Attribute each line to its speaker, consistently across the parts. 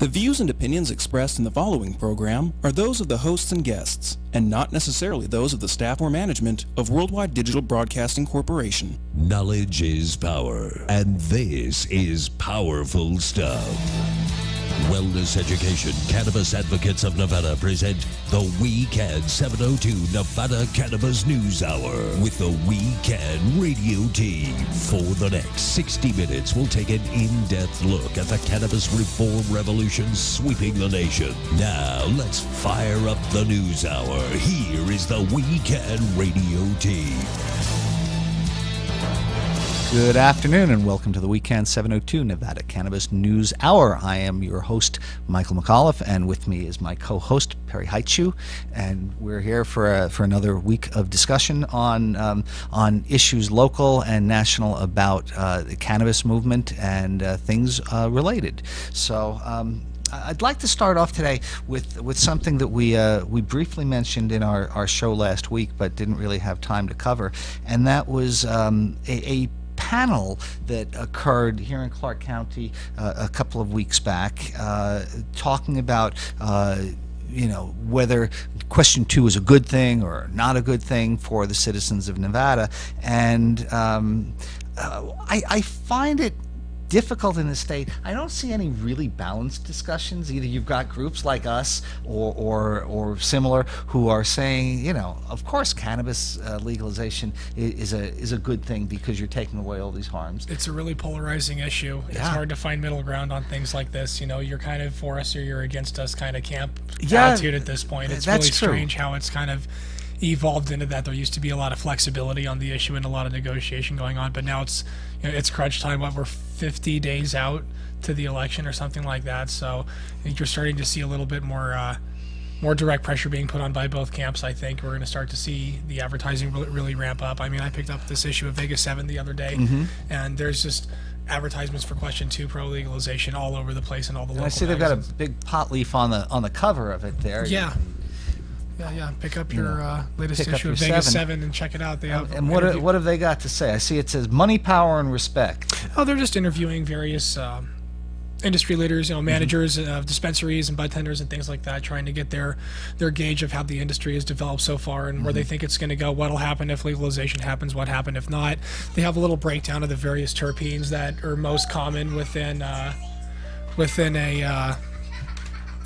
Speaker 1: The views and opinions expressed in the following program are those of the hosts and guests, and not necessarily those of the staff or management of Worldwide Digital Broadcasting Corporation.
Speaker 2: Knowledge is power, and this is powerful stuff. Wellness Education Cannabis Advocates of Nevada present the We Can 702 Nevada Cannabis News Hour with the We Can radio team. For the next 60 minutes, we'll take an in-depth look at the cannabis reform revolution sweeping the nation. Now, let's fire up the news hour. Here is the We Can radio team.
Speaker 3: Good afternoon and welcome to the WeCan 702 Nevada Cannabis News Hour. I am your host, Michael McAuliffe, and with me is my co-host, Perry Heitschu, and we're here for a, for another week of discussion on um, on issues local and national about uh, the cannabis movement and uh, things uh, related. So. Um, I'd like to start off today with with something that we uh, we briefly mentioned in our, our show last week, but didn't really have time to cover, and that was um, a, a panel that occurred here in Clark County uh, a couple of weeks back, uh, talking about. Uh, you know whether question two is a good thing or not a good thing for the citizens of Nevada, and um, uh, I, I find it difficult in the state. I don't see any really balanced discussions. Either you've got groups like us or or, or similar who are saying, you know, of course, cannabis uh, legalization is, is, a is a good thing because you're taking away all these harms.
Speaker 4: It's a really polarizing issue. It's
Speaker 3: Yeah.
Speaker 4: hard to find middle ground on things like this. You know, you're kind of for us or you're against us kind of camp
Speaker 3: Yeah,
Speaker 4: attitude at this point. It's really
Speaker 3: true.
Speaker 4: strange how it's kind of evolved into that. There used to be a lot of flexibility on the issue and a lot of negotiation going on, but now it's you know, it's crunch time. What we're 50 days out to the election or something like that. So I think you're starting to see a little bit more. Uh, more direct pressure being put on by both camps. I think we're going to start to see the advertising really, really ramp up. I mean, I picked up this issue of Vegas Seven the other day,
Speaker 3: Mm-hmm.
Speaker 4: and there's just advertisements for Question Two pro legalization all over the place and all the
Speaker 3: And
Speaker 4: local.
Speaker 3: I see they've got a big pot leaf on the on the cover of it there.
Speaker 4: Yeah. Yeah, yeah. Pick up your uh, latest
Speaker 3: pick
Speaker 4: issue of Vegas
Speaker 3: seven.
Speaker 4: Seven and check it out. They have
Speaker 3: And what
Speaker 4: interview-
Speaker 3: what have they got to say? I see it says money, power, and respect.
Speaker 4: Oh, they're just interviewing various um, industry leaders,
Speaker 3: Mm-hmm.
Speaker 4: you know, managers of dispensaries and bud tenders and things like that, trying to get their their gauge of how the industry has developed so far and
Speaker 3: Mm-hmm.
Speaker 4: where they think it's going to go. What'll happen if legalization happens? What happened if not? They have a little breakdown of the various terpenes that are most common within uh, within a uh,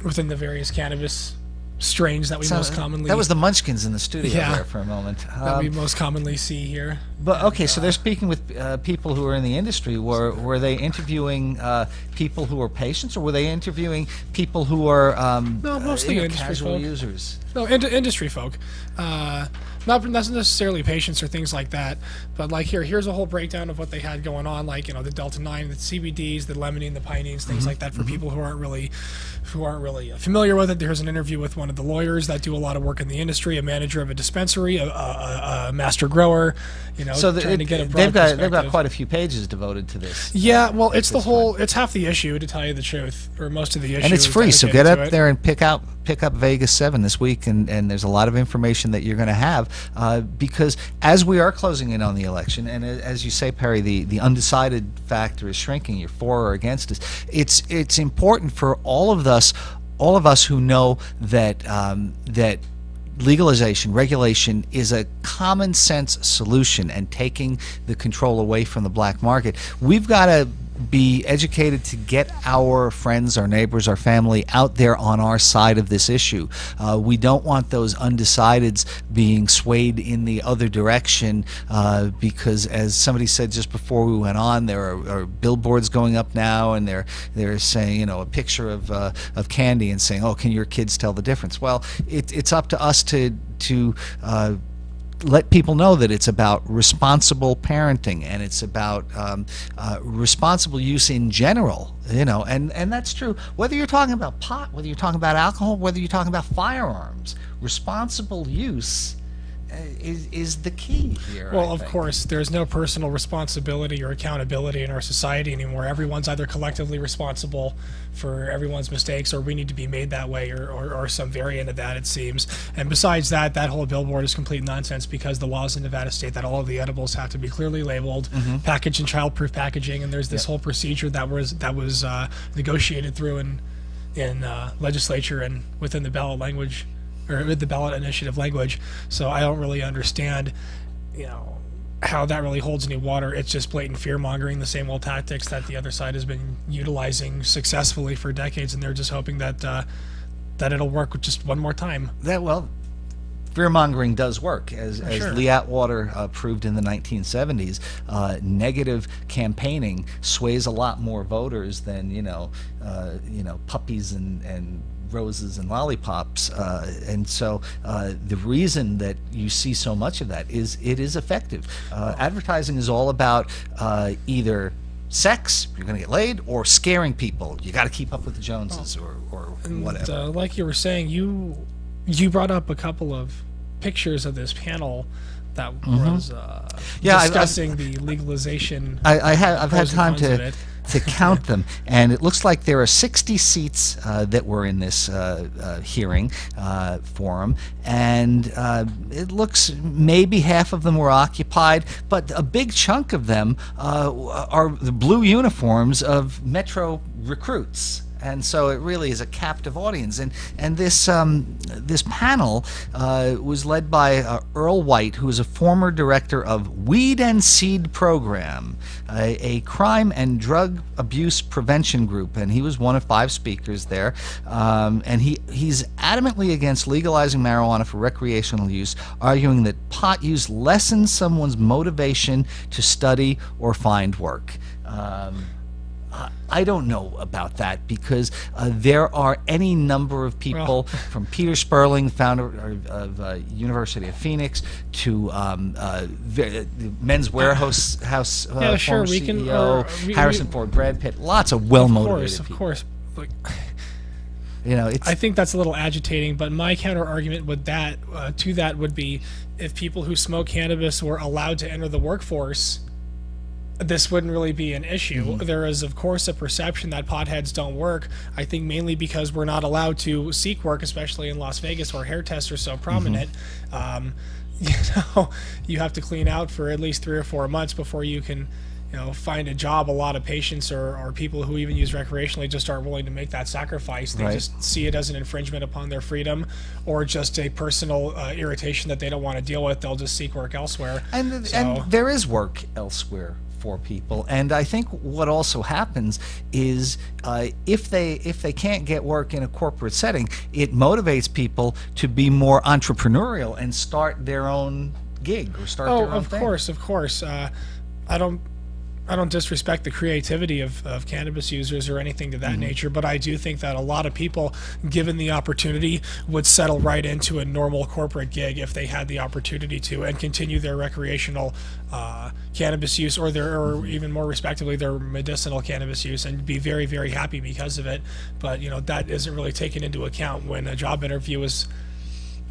Speaker 4: within the various cannabis strains that we
Speaker 3: So,
Speaker 4: most commonly
Speaker 3: that was the Munchkins in the studio
Speaker 4: Yeah.
Speaker 3: there for a moment.
Speaker 4: that we
Speaker 3: Um,
Speaker 4: most commonly see here.
Speaker 3: But okay, so they're speaking with uh, people who are in the industry. Were were they interviewing uh, people who are patients, or were they interviewing people who are um,
Speaker 4: No,
Speaker 3: uh,
Speaker 4: mostly industry
Speaker 3: casual
Speaker 4: folk.
Speaker 3: users?
Speaker 4: No, ind- industry folk. Uh, not not necessarily patients or things like that, but like here, here's a whole breakdown of what they had going on, like you know the delta nine, the CBDs, the limonene, the pinene, things like that for people who aren't really, who aren't really uh, familiar with it. There's an interview with one of the lawyers that do a lot of work in the industry, a manager of a dispensary, a, a, a, a master grower, you know,
Speaker 3: So the,
Speaker 4: trying to get a
Speaker 3: it- they've got they've got quite a few pages devoted to this.
Speaker 4: Yeah, well, it's the whole, it's half the issue to tell you the truth, or most of the issue.
Speaker 3: and it's free. So get up there and pick out pick up Vegas Seven this week, and, and there's a lot of information that you're going to have uh, because as we are closing in on the election, and as you say, Perry, the, the undecided factor is shrinking. You're for or against us. It's it's important for all of us, all of us who know that um, that legalization, regulation is a common sense solution and taking the control away from the black market. We've got to be educated to get our friends, our neighbors, our family out there on our side of this issue. Uh, we don't want those undecideds being swayed in the other direction uh, because, as somebody said just before we went on, there are, are billboards going up now, and they're they're saying, you know, a picture of uh, of candy and saying, "Oh, can your kids tell the difference?" Well, it, it's up to us to to uh, let people know that it's about responsible parenting and it's about um, uh, responsible use in general you know and and that's true. Whether you're talking about pot whether you're talking about alcohol whether you're talking about firearms responsible use is is the key here
Speaker 4: Well,
Speaker 3: I
Speaker 4: of
Speaker 3: think.
Speaker 4: course, there's no personal responsibility or accountability in our society anymore. Everyone's either collectively responsible for everyone's mistakes, or we need to be made that way, or, or, or some variant of that, it seems. And besides that, that whole billboard is complete nonsense because the laws in Nevada state that all of the edibles have to be clearly labeled, packaged in childproof packaging, and there's this whole procedure that was that was uh, negotiated through in in uh, legislature and within the ballot language or with the ballot initiative language. So I don't really understand, you know, how that really holds any water. It's just blatant fear mongering, the same old tactics that the other side has been utilizing successfully for decades, and they're just hoping that uh, that it'll work just one more time.
Speaker 3: That well, fear mongering does work, as, as
Speaker 4: sure.
Speaker 3: Lee Atwater uh, proved in the 1970s. Uh, negative campaigning sways a lot more voters than you know, uh, you know, puppies and and roses and lollipops. Uh, and so uh, the reason that you see so much of that is it is effective. Uh, advertising is all about uh, either sex, you're going to get laid, or scaring people. You got to keep up with the Joneses or, or whatever.
Speaker 4: And, uh, like you were saying, you you brought up a couple of pictures of this panel that was uh,
Speaker 3: Mm-hmm. Yeah, I've- I've-
Speaker 4: discussing the legalization.
Speaker 3: I, I have I've had time to. To count them, and it looks like there are 60 seats uh, that were in this uh, uh, hearing uh, forum, and uh, it looks maybe half of them were occupied, but a big chunk of them are the blue uniforms of Metro recruits and so it really is a captive audience. And and this um, this panel uh, was led by uh, Earl White, who is a former director of Weed and Seed Program, a, a crime and drug abuse prevention group, and he was one of five speakers there. Um, and he he's adamantly against legalizing marijuana for recreational use, arguing that pot use lessens someone's motivation to study or find work. Um, I- I don't know about that because uh, there are any number of people from Peter Sperling, founder of, of uh, University of Phoenix, to um, uh, the Men's Wearhouse House uh,
Speaker 4: Yeah, sure, we can-
Speaker 3: CEO,
Speaker 4: or we-
Speaker 3: Harrison
Speaker 4: we-
Speaker 3: Ford, Brad Pitt, lots of well-motivated
Speaker 4: of course, of course.
Speaker 3: You know, it's
Speaker 4: I think that's a little agitating, but my counter argument with that uh, to that would be if people who smoke cannabis were allowed to enter the workforce, this wouldn't really be an issue.
Speaker 3: Mm-hmm.
Speaker 4: There is, of course, a perception that potheads don't work. I think mainly because we're not allowed to seek work, especially in Las Vegas where hair tests are so prominent.
Speaker 3: Mm-hmm.
Speaker 4: Um, you know, you have to clean out for at least three or four months before you can, you know, find a job. A lot of patients or, or people who even use recreationally just aren't willing to make that sacrifice. They
Speaker 3: Right.
Speaker 4: just see it as an infringement upon their freedom or just a personal uh, irritation that they don't want to deal with. They'll just seek work elsewhere.
Speaker 3: and
Speaker 4: So-
Speaker 3: and there is work elsewhere for people and i think what also happens is uh, if they if they can't get work in a corporate setting it motivates people to be more entrepreneurial and start their own gig or start
Speaker 4: Oh,
Speaker 3: their own
Speaker 4: of
Speaker 3: thing.
Speaker 4: course, of course. Uh, I don't, I don't disrespect the creativity of, of cannabis users or anything to that
Speaker 3: Mm-hmm.
Speaker 4: nature, but I do think that a lot of people, given the opportunity, would settle right into a normal corporate gig if they had the opportunity to, and continue their recreational uh, cannabis use, or their, or
Speaker 3: Mm-hmm.
Speaker 4: even more respectively, their medicinal cannabis use, and be very, very happy because of it. But you know that isn't really taken into account when a job interview is.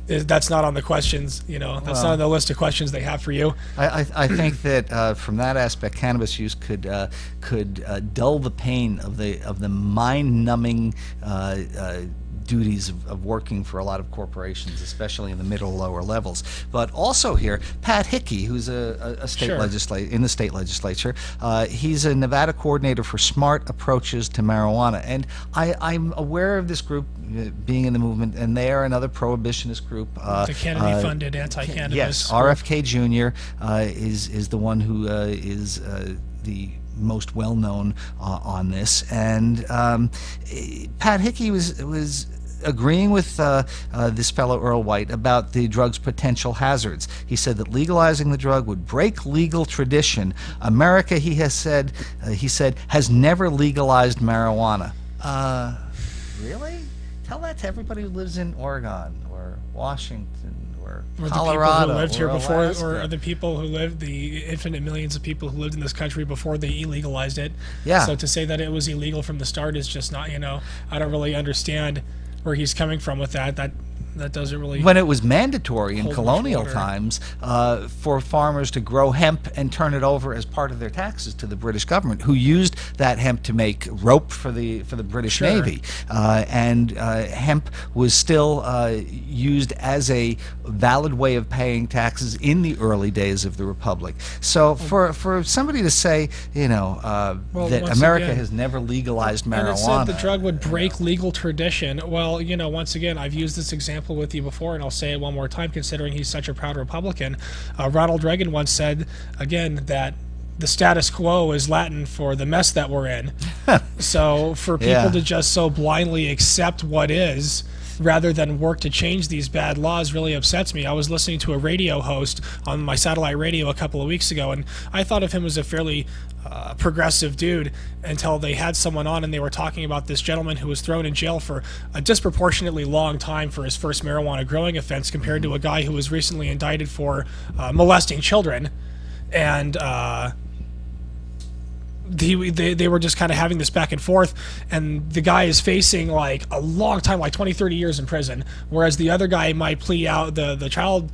Speaker 4: Is, that's not on the questions, you know. That's not on the list of questions they have for you.
Speaker 3: I, I, I think that uh, from that aspect, cannabis use could uh, could uh, dull the pain of the of the mind-numbing uh, uh, duties of, of working for a lot of corporations, especially in the middle lower levels. But also here, Pat Hickey, who's a, a, state
Speaker 4: Sure.
Speaker 3: legislator in the state legislature, uh, he's a Nevada coordinator for Smart Approaches to Marijuana, and I, I'm aware of this group uh, being in the movement, and they are another prohibitionist group. Uh,
Speaker 4: The
Speaker 3: uh,
Speaker 4: Kennedy-funded anti-cannabis.
Speaker 3: Yes. RFK Jr. Uh, is is the one who uh, is uh, the most well known uh, on this, and um, Pat Hickey was was agreeing with uh, uh, this fellow Earl White about the drug's potential hazards. He said that legalizing the drug would break legal tradition. America, he has said, uh, he said, has never legalized marijuana. Uh, really? Tell that to everybody who lives in Oregon or Washington or,
Speaker 4: or
Speaker 3: Colorado
Speaker 4: the people who lived here before,
Speaker 3: Alaska.
Speaker 4: or the people who lived, the infinite millions of people who lived in this country before they illegalized it.
Speaker 3: Yeah.
Speaker 4: So to say that it was illegal from the start is just not, you know, I don't really understand where he's coming from with that. That that doesn't really.
Speaker 3: when it was mandatory in colonial times uh, for farmers to grow hemp and turn it over as part of their taxes to the British government, who used that hemp to make rope for the for the British
Speaker 4: Sure.
Speaker 3: Navy, uh, and uh, hemp was still uh, used as a valid way of paying taxes in the early days of the Republic. So for for somebody to say, you know, uh,
Speaker 4: Well,
Speaker 3: that America
Speaker 4: again-
Speaker 3: has never legalized marijuana,
Speaker 4: And it said the drug would break legal tradition. Well, you know, once again, I've used this example with you before, and I'll say it one more time, considering he's such a proud Republican. Uh, Ronald Reagan once said, again, that the status quo is Latin for the mess that we're in. so for people
Speaker 3: Yeah.
Speaker 4: to just so blindly accept what is rather than work to change these bad laws really upsets me. I was listening to a radio host on my satellite radio a couple of weeks ago, and I thought of him as a fairly uh, progressive dude until they had someone on and they were talking about this gentleman who was thrown in jail for a disproportionately long time for his first marijuana growing offense compared to a guy who was recently indicted for uh, molesting children. And uh, he, they, they were just kind of having this back and forth and the guy is facing like a long time like 20 30 years in prison whereas the other guy might plead out the the child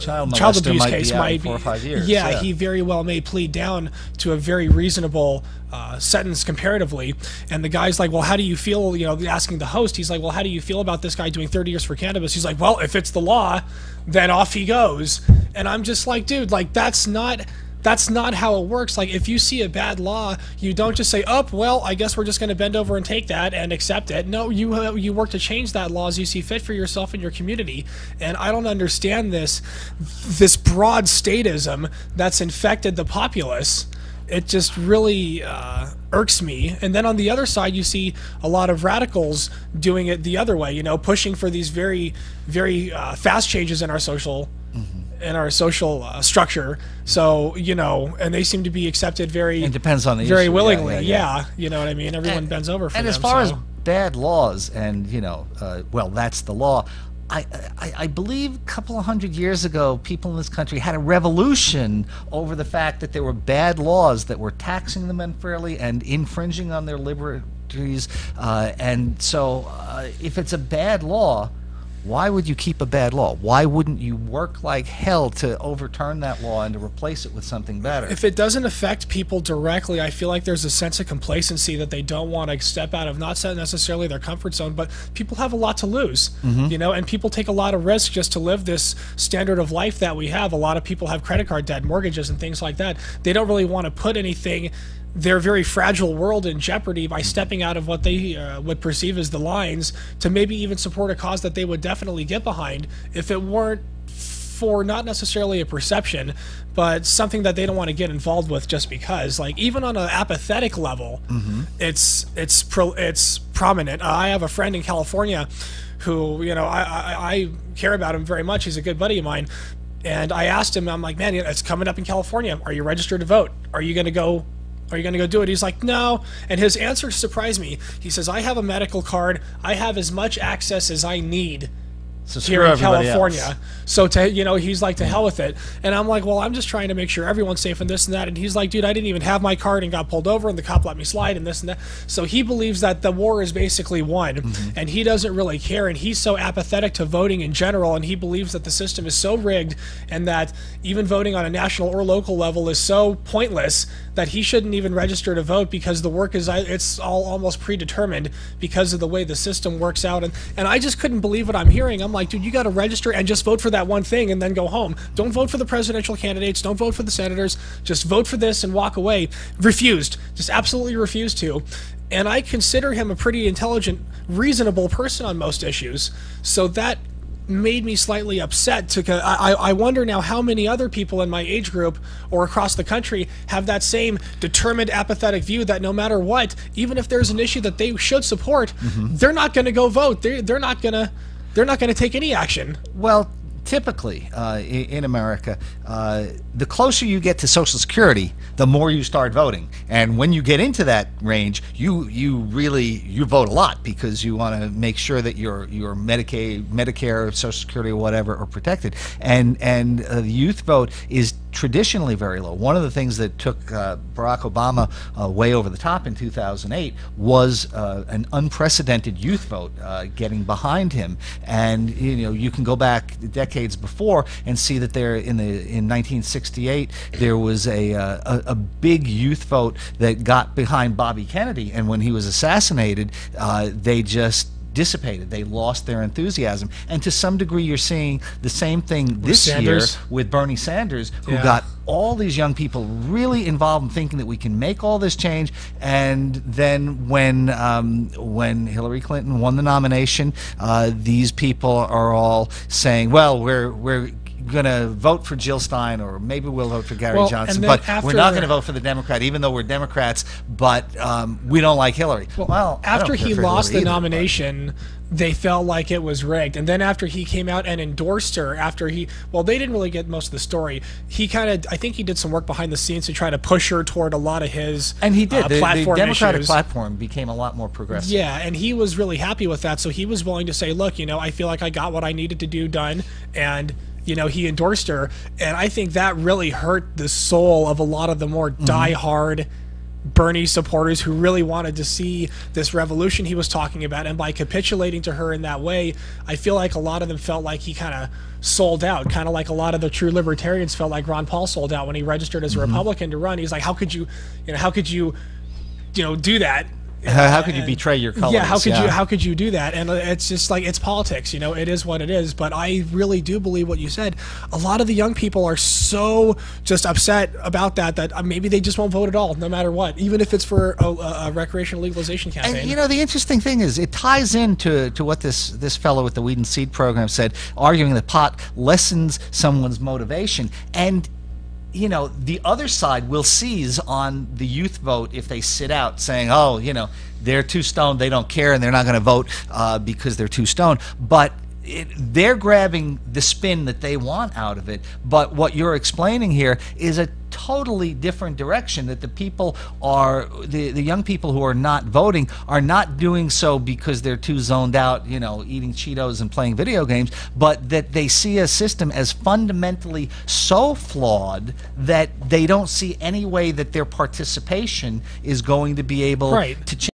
Speaker 3: child,
Speaker 4: child abuse
Speaker 3: might
Speaker 4: case
Speaker 3: be
Speaker 4: might
Speaker 3: five years.
Speaker 4: Yeah, he very well may plead down to a very reasonable uh, sentence comparatively. And the guy's like, "Well, how do you feel?" You know, asking the host, he's like, "Well, how do you feel about this guy doing 30 years for cannabis?" He's like, "Well, if it's the law, then off he goes." And I'm just like, "Dude, like that's not." That's not how it works. Like, if you see a bad law, you don't just say, "Up, well, I guess we're just going to bend over and take that and accept it." No, you uh, you work to change that law as you see fit for yourself and your community. And I don't understand this this broad statism that's infected the populace. It just really uh, irks me. And then on the other side, you see a lot of radicals doing it the other way. You know, pushing for these very, very uh, fast changes in our social, in our social uh, structure. So you know, and they seem to be accepted very.
Speaker 3: It depends on the
Speaker 4: very
Speaker 3: issue.
Speaker 4: Willingly.
Speaker 3: yeah,
Speaker 4: Yeah,
Speaker 3: yeah.
Speaker 4: you know what I mean. Everyone bends over for
Speaker 3: and
Speaker 4: them.
Speaker 3: as far as bad laws and you know uh, well that's the law I, I, I believe a couple of hundred years ago, people in this country had a revolution over the fact that there were bad laws that were taxing them unfairly and infringing on their liberties. Uh, and so, uh, if it's a bad law, why would you keep a bad law? Why wouldn't you work like hell to overturn that law and to replace it with something better?
Speaker 4: if it doesn't affect people directly, I feel like there's a sense of complacency that they don't want to step out of, not necessarily their comfort zone, but people have a lot to lose, mm-hmm. you know, and people take a lot of risk just to live this standard of life that we have. A lot of people have credit card debt, mortgages, and things like that. They don't really want to put anything. Their very fragile world in jeopardy by stepping out of what they uh, would perceive as the lines to maybe even support a cause that they would definitely get behind if it weren't for not necessarily a perception, but something that they don't want to get involved with just because. Like even on an apathetic level, it's it's pro, it's prominent. Uh, I have a friend in California who you know I, I I care about him very much. He's a good buddy of mine. And I asked him, I'm like, man, it's coming up in California. Are you registered to vote? Are you going to go are you going to go do it? He's like, no. And his answer surprised me. He says, I have a medical card. I have as much access as I need
Speaker 3: So
Speaker 4: here in California.
Speaker 3: else.
Speaker 4: So to you know, he's like to hell with it. And I'm like, well, I'm just trying to make sure everyone's safe and this and that. And he's like, dude, I didn't even have my card and got pulled over and the cop let me slide and this and that. So he believes that the war is basically won
Speaker 3: Mm-hmm.
Speaker 4: and he doesn't really care and he's so apathetic to voting in general and he believes that the system is so rigged and that even voting on a national or local level is so pointless that he shouldn't even register to vote because the work is it's all almost predetermined because of the way the system works out and and I just couldn't believe what I'm hearing. I'm like, dude, you got to register and just vote for that one thing and then go home. Don't vote for the presidential candidates, don't vote for the senators, just vote for this and walk away. Refused. Just absolutely refused to. And I consider him a pretty intelligent, reasonable person on most issues. So that made me slightly upset to I, I I wonder now how many other people in my age group or across the country have that same determined apathetic view that no matter what even if there's an issue that they should support mm-hmm. they're not going to go vote. They they're not going to they're not going to take any action.
Speaker 3: Well, typically uh, in America, uh, the closer you get to Social Security, the more you start voting. And when you get into that range, you you really you vote a lot because you want to make sure that your your Medicaid, Medicare, Social Security, or whatever are protected. And and uh, the youth vote is traditionally very low. One of the things that took uh, Barack Obama uh, way over the top in 2008 was uh, an unprecedented youth vote uh, getting behind him. And you know, you can go back decades before and see that there in the in 1968 there was a, uh, a, a big youth vote that got behind Bobby Kennedy, and when he was assassinated, uh, they just dissipated. They lost their enthusiasm. And to some degree, you're seeing the same thing this year with Bernie Sanders, who
Speaker 4: Yeah.
Speaker 3: got all these young people really involved in thinking that we can make all this change. And then when um, when Hillary Clinton won the nomination, uh, these people are all saying, "Well, we're we're." Going to vote for Jill Stein, or maybe we'll vote for Gary
Speaker 4: Well,
Speaker 3: Johnson, but we're not going to vote for the Democrat, even though we're Democrats. But um, we don't like Hillary. Well, don't
Speaker 4: after he lost
Speaker 3: Hillary
Speaker 4: the
Speaker 3: either, but-
Speaker 4: nomination, they felt like it was rigged. And then after he came out and endorsed her, after he, well, they didn't really get most of the story. He kind of, I think he did some work behind the scenes to try to push her toward a lot of his
Speaker 3: And he did.
Speaker 4: uh,
Speaker 3: the, the Democratic
Speaker 4: issues.
Speaker 3: platform became a lot more progressive.
Speaker 4: Yeah, and he was really happy with that. So he was willing to say, "Look, you know, I feel like I got what I needed to do done," and you know, he endorsed her. And I think that really hurt the soul of a lot of the more mm-hmm. diehard Bernie supporters who really wanted to see this revolution he was talking about. And by capitulating to her in that way, I feel like a lot of them felt like he kind of sold out, kind of like a lot of the true libertarians felt like Ron Paul sold out when he registered as a mm-hmm. Republican to run. He's like, "How could you, you know, how could you, you know, do that?"
Speaker 3: How, how could you betray your colors?
Speaker 4: Yeah, how could you how could you do that? And uh, it's just like it's politics, you know. It is what it is. But I really do believe what you said. A lot of the young people are so just upset about that that uh, maybe they just won't vote at all, no matter what, even if it's for a, a a recreational legalization campaign.
Speaker 3: And you know the interesting thing is it ties into to what this this fellow with the Weed and Seed program said, arguing that pot lessens someone's motivation and. You know, the other side will seize on the youth vote if they sit out saying, oh, you know, they're too stoned, they don't care, and they're not going to vote uh, because they're too stoned. But it, they're grabbing the spin that they want out of it. But what you're explaining here is a totally different direction that the people are the, the young people who are not voting are not doing so because they're too zoned out you know eating cheetos and playing video games but that they see a system as fundamentally so flawed that they don't see any way that their participation is going to be able
Speaker 4: Right.
Speaker 3: to change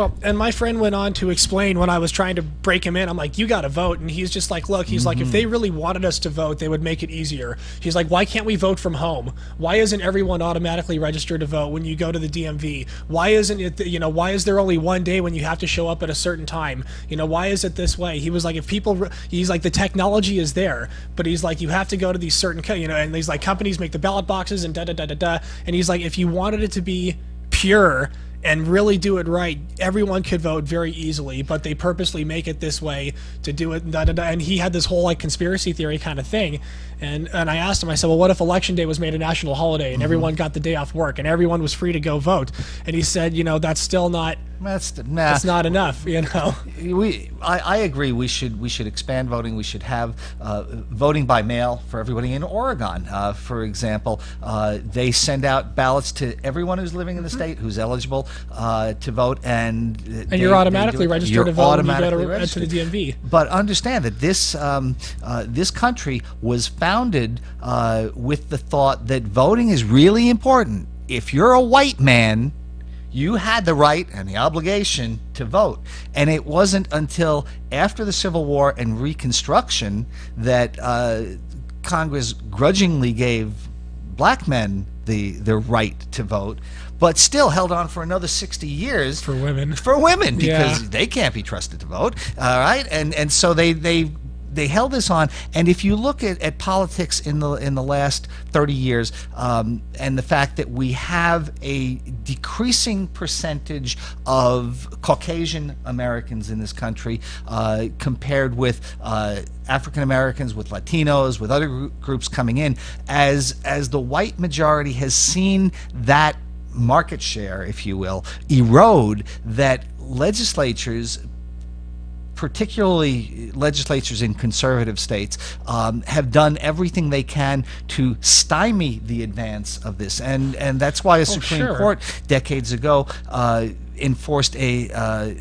Speaker 4: Well, and my friend went on to explain when I was trying to break him in. I'm like, you got to vote, and he's just like, look, he's like,
Speaker 3: Mm-hmm.
Speaker 4: if they really wanted us to vote, they would make it easier. He's like, why can't we vote from home? Why isn't everyone automatically registered to vote when you go to the DMV? Why isn't it, you know, why is there only one day when you have to show up at a certain time? You know, why is it this way? He was like, if people, re- he's like, the technology is there, but he's like, you have to go to these certain, co- you know, and he's like, companies make the ballot boxes and da da da da da, and he's like, if you wanted it to be pure and really do it right, everyone could vote very easily, but they purposely make it this way to do it. Da, da, da. And he had this whole like conspiracy theory kind of thing. And and I asked him, I said, well, what if election day was made a national holiday and mm-hmm. everyone got the day off work and everyone was free to go vote? And he said, you know, that's still not
Speaker 3: that's nah.
Speaker 4: that's not enough, you know.
Speaker 3: we I, I agree we should we should expand voting we should have uh, voting by mail for everybody in Oregon uh, for example uh, they send out ballots to everyone who's living in the state who's eligible uh, to vote and
Speaker 4: And you're automatically registered to vote when you go to, to the DMV.
Speaker 3: but understand that this um, uh, this country was founded uh, with the thought that voting is really important. If you're a white man, you had the right and the obligation to vote. And it wasn't until after the Civil War and Reconstruction that uh, Congress grudgingly gave black men the, the right to vote, but still held on for another 60 years
Speaker 4: For women.
Speaker 3: for women because
Speaker 4: Yeah.
Speaker 3: they can't be trusted to vote. All right, and and so they they they held this on. And if you look at, at politics in the in the last 30 years, um, and the fact that we have a decreasing percentage of Caucasian Americans in this country uh, compared with uh, African Americans, with Latinos, with other gr- groups coming in, as as the white majority has seen that market share, if you will, erode, that legislatures particularly legislatures in conservative states, um, have done everything they can to stymie the advance of this, and and that's why a Supreme
Speaker 4: sure.
Speaker 3: Court decades ago uh, enforced a. Uh,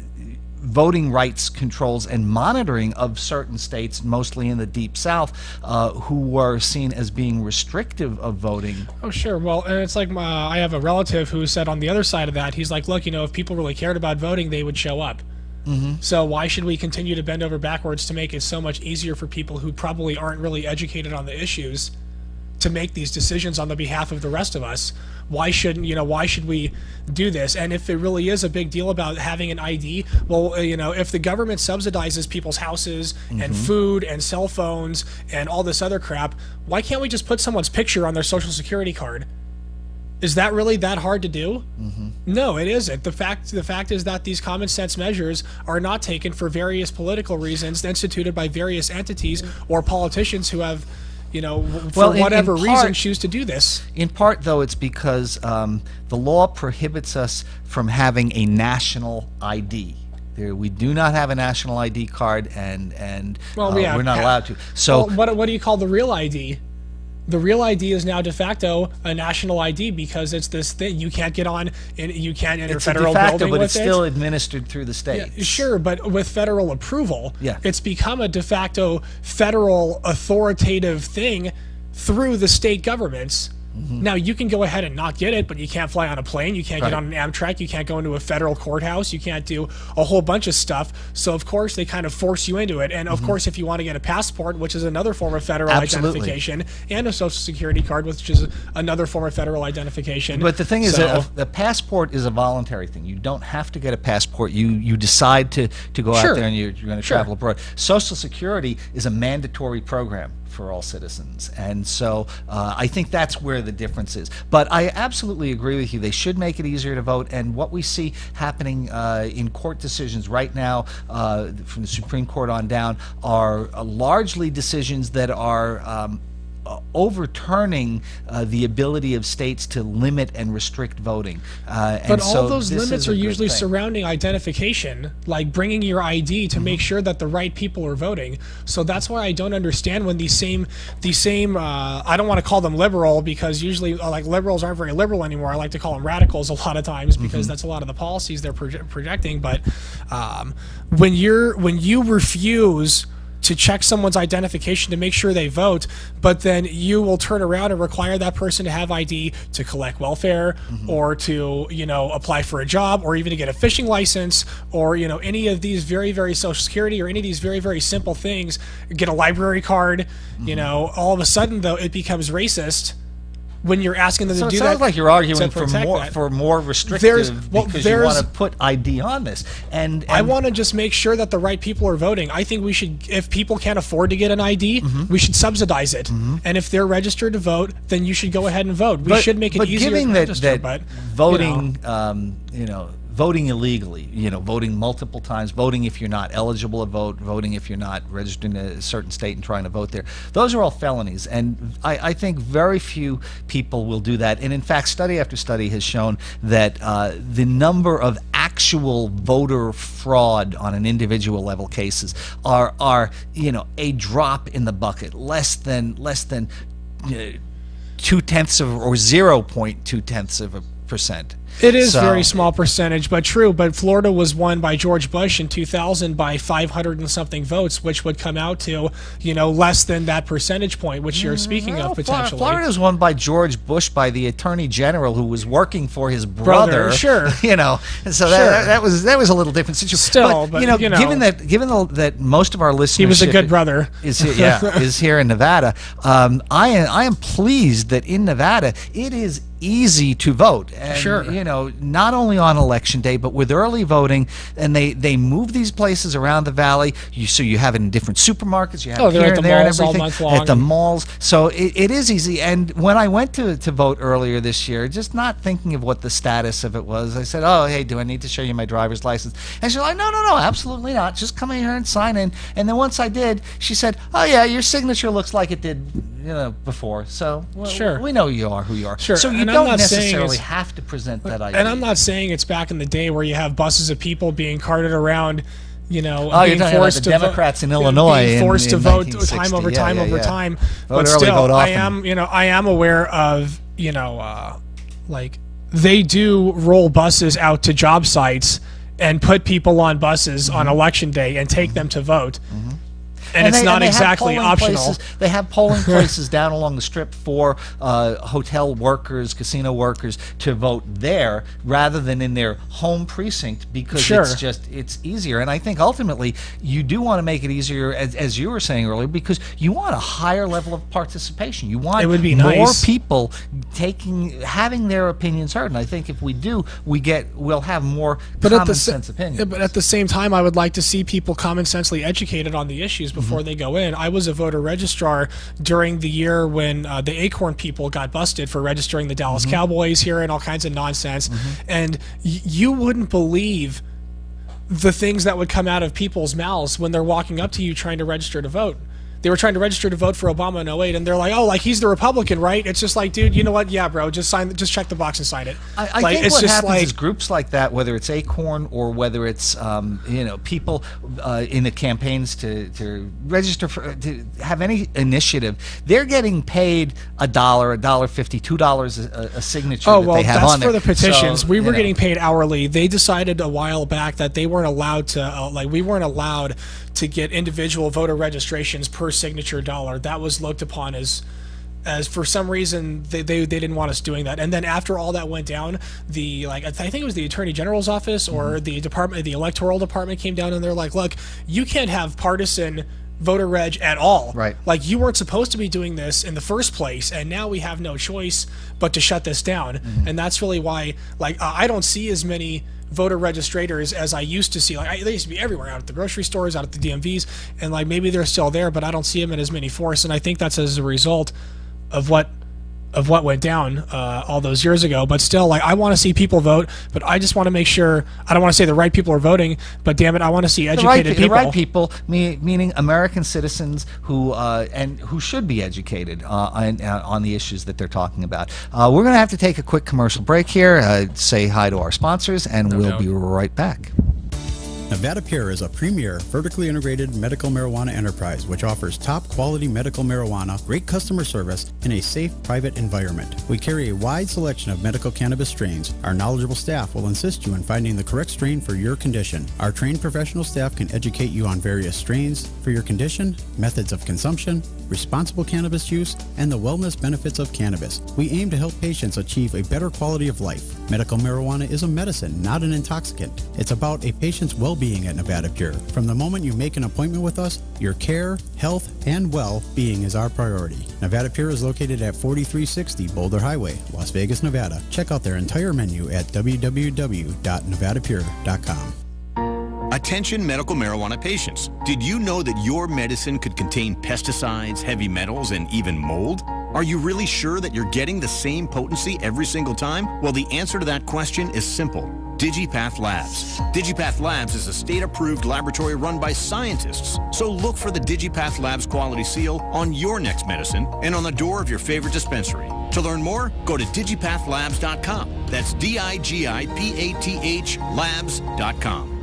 Speaker 3: voting rights controls and monitoring of certain states, mostly in the deep south, uh, who were seen as being restrictive of voting.
Speaker 4: Oh, sure. Well, and it's like my, I have a relative who said on the other side of that, he's like, look, you know, if people really cared about voting, they would show up. Mm-hmm. So why should we continue to bend over backwards to make it so much easier for people who probably aren't really educated on the issues to make these decisions on the behalf of the rest of us? Why shouldn't you know? Why should we do this? And if it really is a big deal about having an ID, well, uh, you know, if the government subsidizes people's houses
Speaker 3: Mm-hmm.
Speaker 4: and food and cell phones and all this other crap, why can't we just put someone's picture on their social security card? Is that really that hard to do? Mm-hmm. No, it isn't. The fact the fact is that these common sense measures are not taken for various political reasons instituted by various entities or politicians who have, you know, w- for
Speaker 3: Well, in- in
Speaker 4: whatever reason
Speaker 3: part-
Speaker 4: choose to do this.
Speaker 3: In part, though, it's because um, the law prohibits us from having a national ID. We do not have a national ID card, and and
Speaker 4: Well,
Speaker 3: uh,
Speaker 4: yeah,
Speaker 3: we're not allowed to. So
Speaker 4: well, what what do you call the real ID? The real ID is now de facto a national ID because it's this thing you can't get on and you can't enter
Speaker 3: it's a
Speaker 4: federal
Speaker 3: de facto,
Speaker 4: building
Speaker 3: but
Speaker 4: with
Speaker 3: it's
Speaker 4: it.
Speaker 3: still administered through the states.
Speaker 4: Sure, but with federal approval,
Speaker 3: Yeah.
Speaker 4: it's become a de facto federal authoritative thing through the state governments. Mm-hmm. Now you can go ahead and not get it, but you can't fly on a plane, you can't
Speaker 3: Right.
Speaker 4: get on an Amtrak, you can't go into a federal courthouse, you can't do a whole bunch of stuff. So of course they kind of force you into it. And of mm-hmm. course if you want to get a passport, which is another form of federal
Speaker 3: Absolutely.
Speaker 4: identification, and a social security card, which is another form of federal identification.
Speaker 3: But the thing is,
Speaker 4: So-
Speaker 3: that a, a passport is a voluntary thing. You don't have to get a passport. You you decide to, to go
Speaker 4: Sure.
Speaker 3: out there and you're, you're going to
Speaker 4: Sure.
Speaker 3: travel abroad. Social Security is a mandatory program for all citizens, and so uh, I think that's where the difference is. But I absolutely agree with you. They should make it easier to vote. And what we see happening uh, in court decisions right now, uh, from the Supreme Court on down, are largely decisions that are. Um, overturning uh, the ability of states to limit and restrict voting. Uh,
Speaker 4: But all
Speaker 3: so
Speaker 4: those limits are usually
Speaker 3: thing.
Speaker 4: surrounding identification, like bringing your ID to
Speaker 3: Mm-hmm.
Speaker 4: make sure that the right people are voting. So that's why I don't understand when these same, these same, uh, I don't want to call them liberal because usually uh, like liberals aren't very liberal anymore. I like to call them radicals a lot of times because
Speaker 3: Mm-hmm.
Speaker 4: that's a lot of the policies they're proje- projecting. But um, when you're when you refuse to check someone's identification to make sure they vote, but then you will turn around and require that person to have ID to collect welfare mm-hmm. or to, you know, apply for a job or even to get a fishing license or, you know, any of these very, very social security or any of these very, very simple things, get a library card, you mm-hmm. know, all of a sudden though it becomes racist when you're asking them
Speaker 3: So
Speaker 4: to do that.
Speaker 3: it sounds like you're arguing for more
Speaker 4: that.
Speaker 3: for more restrictive
Speaker 4: There's- well,
Speaker 3: because you
Speaker 4: there's-
Speaker 3: want to put ID on this. And,
Speaker 4: I want to just make sure that the right people are voting. I think we should, if people can't afford to get an ID, we should subsidize it. And if they're registered to vote, then you should go ahead and vote. We
Speaker 3: but,
Speaker 4: should make it
Speaker 3: but
Speaker 4: easier
Speaker 3: giving
Speaker 4: to
Speaker 3: that,
Speaker 4: register.
Speaker 3: that
Speaker 4: but
Speaker 3: voting,
Speaker 4: you know,
Speaker 3: um, you know, voting illegally, you know, voting multiple times, voting if you're not eligible to vote, voting if you're not registered in a certain state and trying to vote there. Those are all felonies, and I, I think very few people will do that. And in fact, study after study has shown that uh, the number of actual voter fraud on an individual level cases are are you know a drop in the bucket, less than less than. Uh, two tenths of or zero point two tenths of a percent.
Speaker 4: It is
Speaker 3: So-
Speaker 4: very small percentage, but true. But Florida was won by George Bush in 2000 by 500 and something votes, which would come out to you know less than that percentage point, which you're speaking
Speaker 3: Well,
Speaker 4: of potentially.
Speaker 3: Florida was won by George Bush by the Attorney General who was working for his brother.
Speaker 4: Brother, sure.
Speaker 3: You know, and so
Speaker 4: Sure.
Speaker 3: that, that was that was a little different situation.
Speaker 4: Still, but,
Speaker 3: you know,
Speaker 4: you know.
Speaker 3: given that given the, that most of our listeners
Speaker 4: he was a good brother.
Speaker 3: is here, yeah is here in Nevada. Um, I am I am pleased that in Nevada it is easy to vote. And,
Speaker 4: Sure.
Speaker 3: You know, not only on election day, but with early voting, and they they move these places around the valley. You so you have it in different supermarkets. You have
Speaker 4: Oh,
Speaker 3: it here and
Speaker 4: the
Speaker 3: there and everything at the malls. So it, it is easy. And when I went to, to vote earlier this year, just not thinking of what the status of it was, I said, "Oh, hey, do I need to show you my driver's license?" And she's like, "No, no, no, absolutely not. Just come in here and sign in." And then once I did, she said, "Oh yeah, your signature looks like it did, you know, before. So well,
Speaker 4: Sure.
Speaker 3: we know you are who you are.
Speaker 4: Sure,
Speaker 3: So you
Speaker 4: and I'm
Speaker 3: don't
Speaker 4: not saying
Speaker 3: necessarily
Speaker 4: it's-
Speaker 3: have to present that ID.
Speaker 4: And I'm not saying it's back in the day where you have buses of people being carted around, you know,
Speaker 3: Oh,
Speaker 4: being forced
Speaker 3: the
Speaker 4: to
Speaker 3: Democrats in
Speaker 4: being
Speaker 3: Illinois in-
Speaker 4: forced to
Speaker 3: in
Speaker 4: vote time over
Speaker 3: Yeah,
Speaker 4: time
Speaker 3: yeah,
Speaker 4: over
Speaker 3: yeah.
Speaker 4: time.
Speaker 3: Vote
Speaker 4: but
Speaker 3: early,
Speaker 4: still, I am, you know, I am aware of, you know, uh, like they do roll buses out to job sites and put people on buses on election day and take them to vote. And, it's
Speaker 3: they-
Speaker 4: not
Speaker 3: have
Speaker 4: exactly optional.
Speaker 3: Places, they have polling places down along the strip for uh, hotel workers, casino workers to vote there rather than in their home precinct because
Speaker 4: Sure.
Speaker 3: it's just it's easier. And I think ultimately you do want to make it easier, as, as you were saying earlier, because you want a higher level of participation. You want
Speaker 4: It would be
Speaker 3: more
Speaker 4: nice.
Speaker 3: people taking having their opinions heard. And I think if we do, we get we'll have more
Speaker 4: But
Speaker 3: common
Speaker 4: at the sa-
Speaker 3: sense opinions.
Speaker 4: But at the same time, I would like to see people common sensely educated on the issues
Speaker 3: Mm-hmm.
Speaker 4: before they go in. I was a voter registrar during the year when uh, the Acorn people got busted for registering the Dallas
Speaker 3: Mm-hmm.
Speaker 4: Cowboys here and all kinds of nonsense, and y- you wouldn't believe the things that would come out of people's mouths when they're walking up to you trying to register to vote. They were trying to register to vote for Obama in 08, and they're like, "Oh, like he's the Republican, right?" It's just like, dude, you know what? Yeah, bro, just sign, just check the box and sign it.
Speaker 3: I, I
Speaker 4: like,
Speaker 3: think
Speaker 4: it's
Speaker 3: what
Speaker 4: just
Speaker 3: happens
Speaker 4: like,
Speaker 3: is groups like that, whether it's Acorn or whether it's um, you know people uh, in the campaigns to, to register for to have any initiative, they're getting paid a dollar, a dollar fifty, two dollars a, signature
Speaker 4: Oh
Speaker 3: that
Speaker 4: well,
Speaker 3: they have
Speaker 4: that's
Speaker 3: on
Speaker 4: for
Speaker 3: there.
Speaker 4: the petitions.
Speaker 3: So,
Speaker 4: we were
Speaker 3: know.
Speaker 4: getting paid hourly. They decided a while back that they weren't allowed to, uh, like, we weren't allowed to get individual voter registrations per signature dollar. That was looked upon as, as for some reason they, they, they didn't want us doing that. And then after all that went down, the like I think it was the Attorney General's office or
Speaker 3: Mm-hmm.
Speaker 4: the department, the electoral department came down and they're like, look, you can't have partisan voter reg at all.
Speaker 3: Right.
Speaker 4: Like you weren't supposed to be doing this in the first place, and now we have no choice but to shut this down.
Speaker 3: Mm-hmm.
Speaker 4: And that's really why, like, I don't see as many voter registrators as I used to see. Like, I, they used to be everywhere, out at the grocery stores, out at the DMVs, and like maybe they're still there, but I don't see them in as many force. And I think that's as a result of what of what went down uh, all those years ago. But still, like, I want to see people vote, but I just want to make sure. I don't want to say the right people are voting, but damn it, I want to see
Speaker 3: the right,
Speaker 4: educated
Speaker 3: pe- the right people, me, meaning American citizens who uh, and who should be educated uh, on, uh, on the issues that they're talking about. Uh, we're going to have to take a quick commercial break here. Uh, say hi to our sponsors, and we'll
Speaker 4: doubt.
Speaker 3: be right back.
Speaker 5: Nevada Pure is a premier, vertically integrated medical marijuana enterprise which offers top quality medical marijuana, great customer service, and a safe, private environment. We carry a wide selection of medical cannabis strains. Our knowledgeable staff will assist you in finding the correct strain for your condition. Our trained professional staff can educate you on various strains for your condition, methods of consumption, responsible cannabis use, and the wellness benefits of cannabis. We aim to help patients achieve a better quality of life. Medical marijuana is a medicine, not an intoxicant. It's about a patient's well-being at Nevada Pure. From the moment you make an appointment with us, your care, health, and well-being is our priority. Nevada Pure is located at 4360 Boulder Highway, Las Vegas, Nevada. Check out their entire menu at www.nevadapure.com.
Speaker 6: Attention medical marijuana patients. Did you know that your medicine could contain pesticides, heavy metals, and even mold? Are you really sure that you're getting the same potency every single time? Well, the answer to that question is simple. DigiPath Labs. DigiPath Labs is a state-approved laboratory run by scientists. So look for the DigiPath Labs quality seal on your next medicine and on the door of your favorite dispensary. To learn more, go to digipathlabs.com. That's D-I-G-I-P-A-T-H labs.com.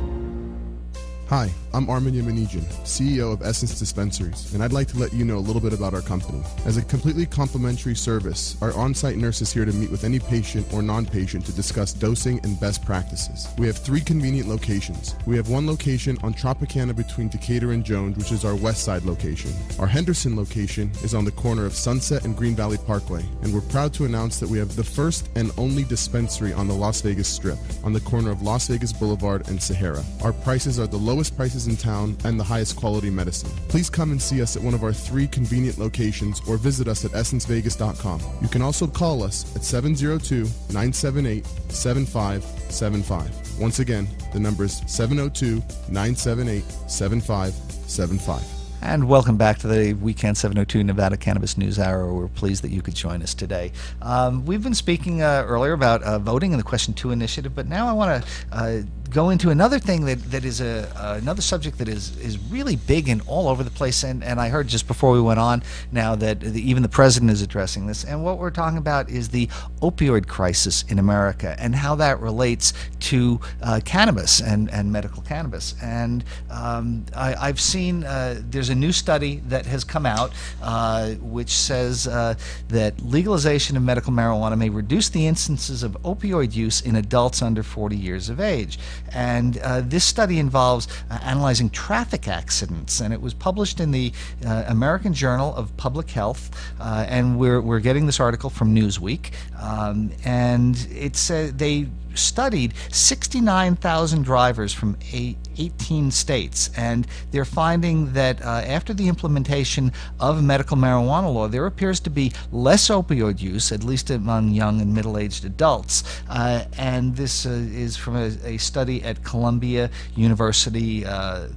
Speaker 7: Hi, I'm Armen Yemenidjian, CEO of Essence Dispensaries, and I'd like to let you know a little bit about our company. As a completely complimentary service, our on site nurse is here to meet with any patient or non patient to discuss dosing and best practices. We have three convenient locations. We have one location on Tropicana between Decatur and Jones, which is our west side location. Our Henderson location is on the corner of Sunset and Green Valley Parkway, and we're proud to announce that we have the first and only dispensary on the Las Vegas Strip, on the corner of Las Vegas Boulevard and Sahara. Our prices are the lowest prices in town and the highest quality medicine. Please come and see us at one of our three convenient locations or visit us at essencevegas.com. You can also call us at 702 978 7575. Once again, the number is 702 978 7575.
Speaker 3: And welcome back to the WeCan 702 Nevada Cannabis News Hour. We're pleased that you could join us today. Um, we've been speaking uh, earlier about uh, voting in the Question 2 initiative, but now I want to uh, go into another thing that, that is a, uh, another subject that is, is really big and all over the place. And, and I heard just before we went on now that the, even the president is addressing this. And what we're talking about is the opioid crisis in America and how that relates to uh, cannabis and, and medical cannabis. And um, I, I've seen uh, there's there's a new study that has come out uh, which says uh, that legalization of medical marijuana may reduce the instances of opioid use in adults under 40 years of age. And uh, this study involves uh, analyzing traffic accidents, and it was published in the uh, American Journal of Public Health. Uh, and we're, we're getting this article from Newsweek. Um, and it's they studied 69,000 drivers from eight, 18 states, and they're finding that uh, after the implementation of medical marijuana law, there appears to be less opioid use, at least among young and middle aged adults. Uh, and this uh, is from a, a, study at Columbia University uh,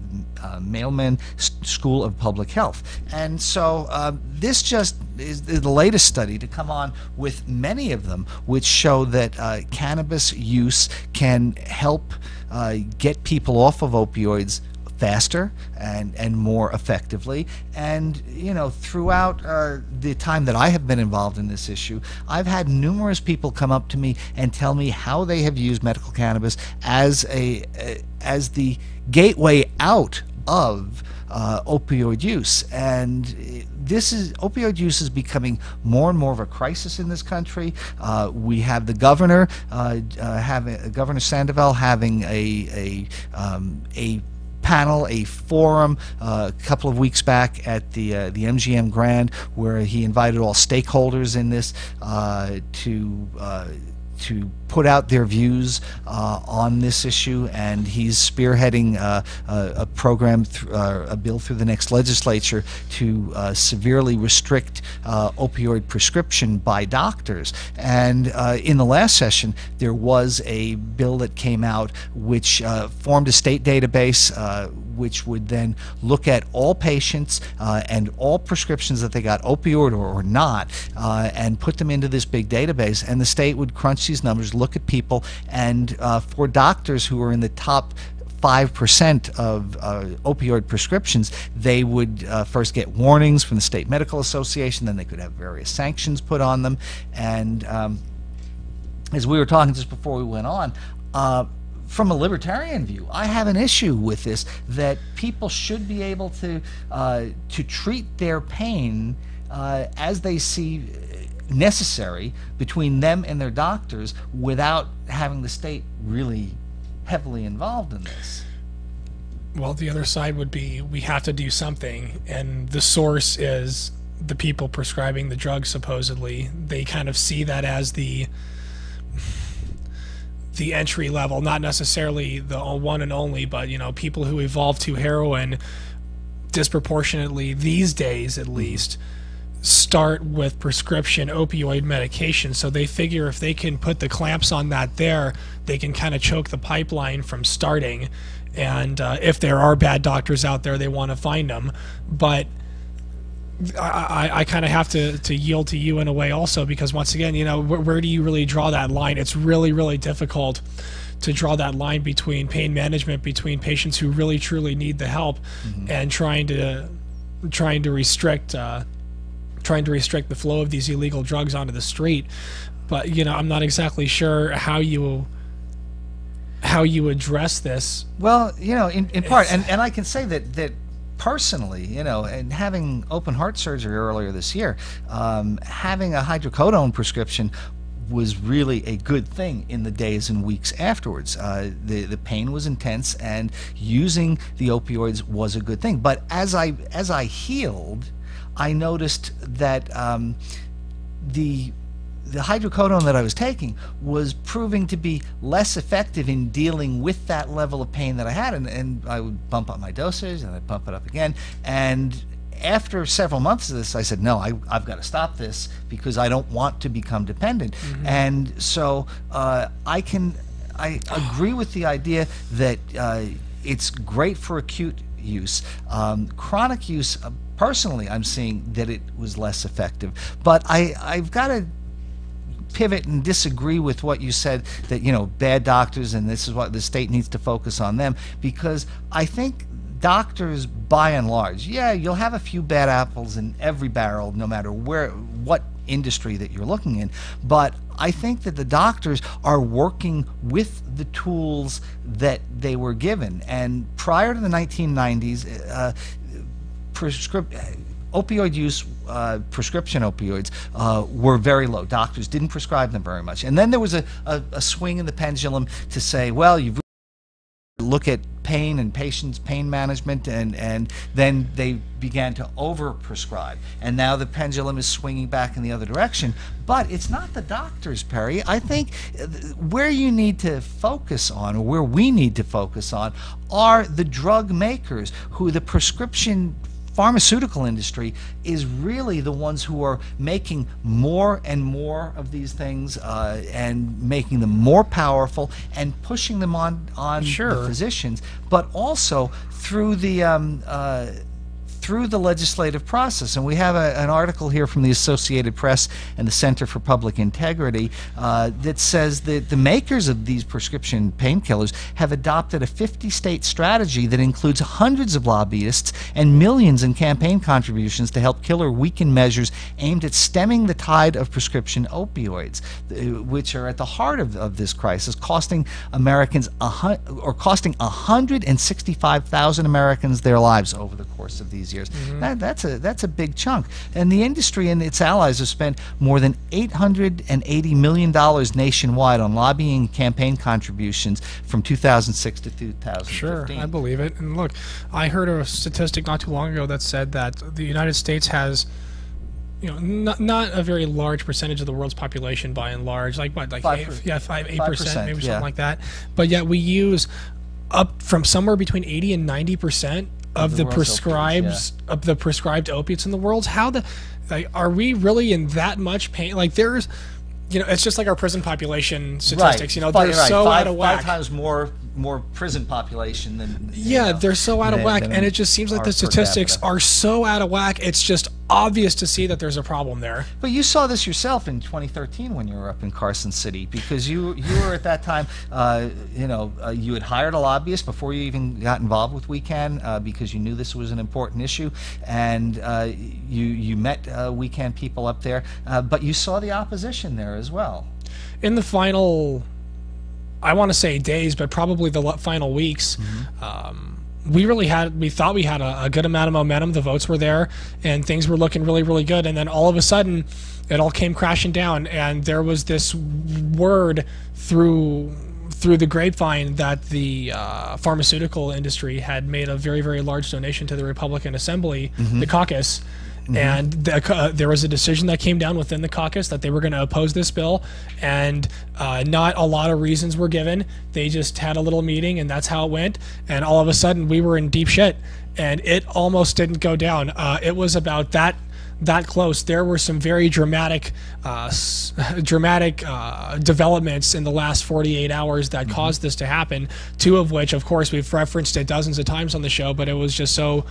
Speaker 3: uh, Mailman School of Public Health. And so uh, this just is the latest study to come on with many of them, which show that cannabis use can help uh, get people off of opioids faster and, and more effectively. And, you know, throughout uh, the time that I have been involved in this issue, I've had numerous people come up to me and tell me how they have used medical cannabis as a, as the gateway out of uh, opioid use. And this is opioid use is becoming more and more of a crisis in this country. Uh, we have the governor uh, uh having Governor Sandoval having a a um, a panel, a forum uh, a couple of weeks back at the uh, the MGM Grand, where he invited all stakeholders in this uh, to uh, to put out their views uh, on this issue, and he's spearheading uh, a, a, program, uh, a bill through the next legislature to uh, severely restrict uh, opioid prescription by doctors. And in the last session, there was a bill that came out which formed a state database which would then look at all patients uh, and all prescriptions that they got, opioid or, or not, uh, and put them into this big database. And the state would crunch these numbers, look at people, and uh, for doctors who are in the top 5% of uh, opioid prescriptions, they would uh, first get warnings from the State Medical Association, then they could have various sanctions put on them. And um, as we were talking just before we went on, uh, from a libertarian view, I have an issue with this that people should be able to uh, to treat their pain uh, as they see necessary between them and their doctors without having the state really heavily involved in this.
Speaker 4: Well, the other side would be we have to do something, and the source is the people prescribing the drug. Supposedly, they kind of see that as the the entry level, not necessarily the one and only, but you know, people who evolve to heroin disproportionately these days, at mm-hmm. least, start with prescription opioid medication. So they figure if they can put the clamps on that there, they can kind of choke the pipeline from starting. And uh, if there are bad doctors out there, they want to find them. But I, I kind of have to, to yield to you in a way also because once again, you know, where, where do you really draw that line? It's really, really difficult to draw that line between pain management between patients who really truly need the help mm-hmm. and trying to trying to restrict uh, trying to restrict the flow of these illegal drugs onto the street. But you know, I'm not exactly sure how you how you address this.
Speaker 3: Well, you know, in, in part, and, and I can say that that personally, you know, and having open heart surgery earlier this year, um, having a hydrocodone prescription was really a good thing in the days and weeks afterwards. Uh, the the pain was intense, and using the opioids was a good thing. But as I as I healed, I noticed that um, the the hydrocodone that I was taking was proving to be less effective in dealing with that level of pain that I had. And, and I would bump up my dosage and I'd bump it up again. And after several months of this, I said, no, I, have got to stop this because I don't want to become dependent. Mm-hmm. And so uh, I can, I agree with the idea that uh, it's great for acute use. Um, chronic use, uh, personally, I'm seeing that it was less effective. But I, I've got to pivot and disagree with what you said that you know bad doctors and this is what the state needs to focus on them because I think doctors by and large yeah you'll have a few bad apples in every barrel no matter where what industry that you're looking in but I think that the doctors are working with the tools that they were given and prior to the 1990s uh, opioid use, uh, prescription opioids, uh, were very low. Doctors didn't prescribe them very much. And then there was a, a, a swing in the pendulum to say, well, you've look at pain and patients pain management and and then they began to overprescribe and now the pendulum is swinging back in the other direction but it's not the doctors perry i think uh, where you need to focus on or where we need to focus on are the drug makers who the prescription pharmaceutical industry is really the ones who are making more and more of these things uh, and making them more powerful and pushing them on on
Speaker 4: Sure.
Speaker 3: the physicians, but also through the um, uh, through the legislative process. And we have a, an article here from the Associated Press and the Center for Public Integrity uh, that says that the makers of these prescription painkillers have adopted a 50 state strategy that includes hundreds of lobbyists and millions in campaign contributions to help kill or weaken measures aimed at stemming the tide of prescription opioids, uh, which are at the heart of, of this crisis, costing Americans or costing 165,000 Americans their lives over the course of these years. Mm-hmm. That, that's a that's a big chunk. And the industry and its allies have spent more than 880 million dollars nationwide on lobbying campaign contributions from 2006 to 2015.
Speaker 4: Sure, I believe it. And look, I heard a statistic not too long ago that said that the United States has, you know, not, not a very large percentage of the world's population by and large, like what, like
Speaker 3: five,
Speaker 4: eight, yeah, five, eight percent, maybe
Speaker 3: yeah.
Speaker 4: something like that. But yet we use up from somewhere between eighty and ninety percent of,
Speaker 3: the
Speaker 4: the, prescribed
Speaker 3: opiates,
Speaker 4: of the prescribed opiates in the world. How the, like, are we really in that much pain? Like there's. You know, it's just like our prison population statistics. You know, they're
Speaker 3: right.
Speaker 4: so
Speaker 3: five,
Speaker 4: out of whack.
Speaker 3: Five times more more prison population than
Speaker 4: Yeah,
Speaker 3: know,
Speaker 4: they're so out of whack, and it just seems like the statistics are so out of whack. It's just obvious to see that there's a problem there.
Speaker 3: But you saw this yourself in 2013 when you were up in Carson City because you you were at that time, uh, you know, uh, you had hired a lobbyist before you even got involved with WeCan uh, because you knew this was an important issue, and uh, you you met uh, WeCan people up there, uh, but you saw the opposition there as well.
Speaker 4: In the final, I want to say days, but probably the final weeks.
Speaker 3: Mm-hmm.
Speaker 4: Um, we really had, we thought we had a, a good amount of momentum. The votes were there, and things were looking really, really good. And then all of a sudden, it all came crashing down, and there was this word through through the grapevine that the uh, pharmaceutical industry had made a very, very large donation to the Republican Assembly, the caucus. And the, uh, there was a decision that came down within the caucus that they were going to oppose this bill, and uh, not a lot of reasons were given. They just had a little meeting, and that's how it went. And all of a sudden, we were in deep shit, and it almost didn't go down. Uh, it was about that that close. There were some very dramatic, uh, s- dramatic uh, developments in the last 48 hours that caused this to happen. Two of which, of course, we've referenced it dozens of times on the show, but it was just so,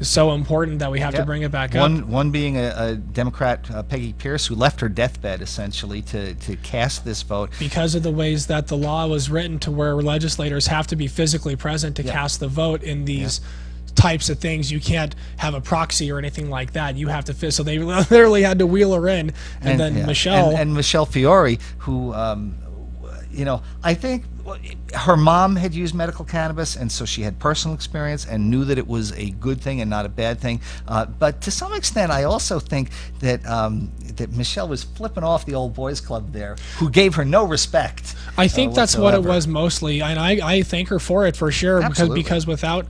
Speaker 4: so important that we have to bring it back up.
Speaker 3: One one being a, a Democrat, uh, Peggy Pierce, who left her deathbed essentially to to cast this vote.
Speaker 4: because of the ways that the law was written to where legislators have to be physically present to cast the vote in these types of things. You can't have a proxy or anything like that. You have to fit so they literally had to wheel her in. And, then
Speaker 3: yeah,
Speaker 4: michelle
Speaker 3: and, and Michelle Fiore, who, um, you know, I think her mom had used medical cannabis, and so she had personal experience and knew that it was a good thing and not a bad thing. Uh, but to some extent, I also think that um, that Michelle was flipping off the old boys club there, who gave her no respect.
Speaker 4: I think
Speaker 3: uh,
Speaker 4: that's what it was mostly, and I, I thank her for it for sure because because without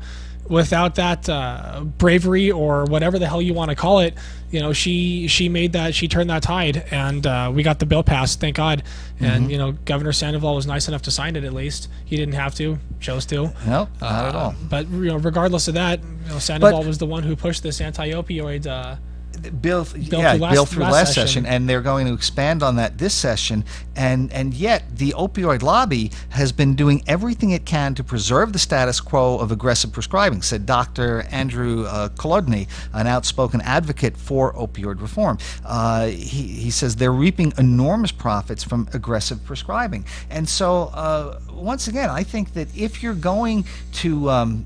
Speaker 4: without that uh, bravery or whatever the hell you want to call it, you know, she she made that she turned that tide, and uh, we got the bill passed, thank God.
Speaker 3: Mm-hmm.
Speaker 4: And you know, Governor Sandoval was nice enough to sign it at least. He didn't have to, chose to.
Speaker 3: No, not at all.
Speaker 4: But you know, regardless of that, you know, Sandoval was the one who pushed this anti-opioid. Uh,
Speaker 3: bill, yeah,
Speaker 4: through last-
Speaker 3: bill through
Speaker 4: last
Speaker 3: last,
Speaker 4: session.
Speaker 3: session. and they're going to expand on that this session. And and yet the opioid lobby has been doing everything it can to preserve the status quo of aggressive prescribing," said Dr. Andrew uh, Kolodny, an outspoken advocate for opioid reform. Uh, he he says they're reaping enormous profits from aggressive prescribing, and so uh, once again, I think that if you're going to um,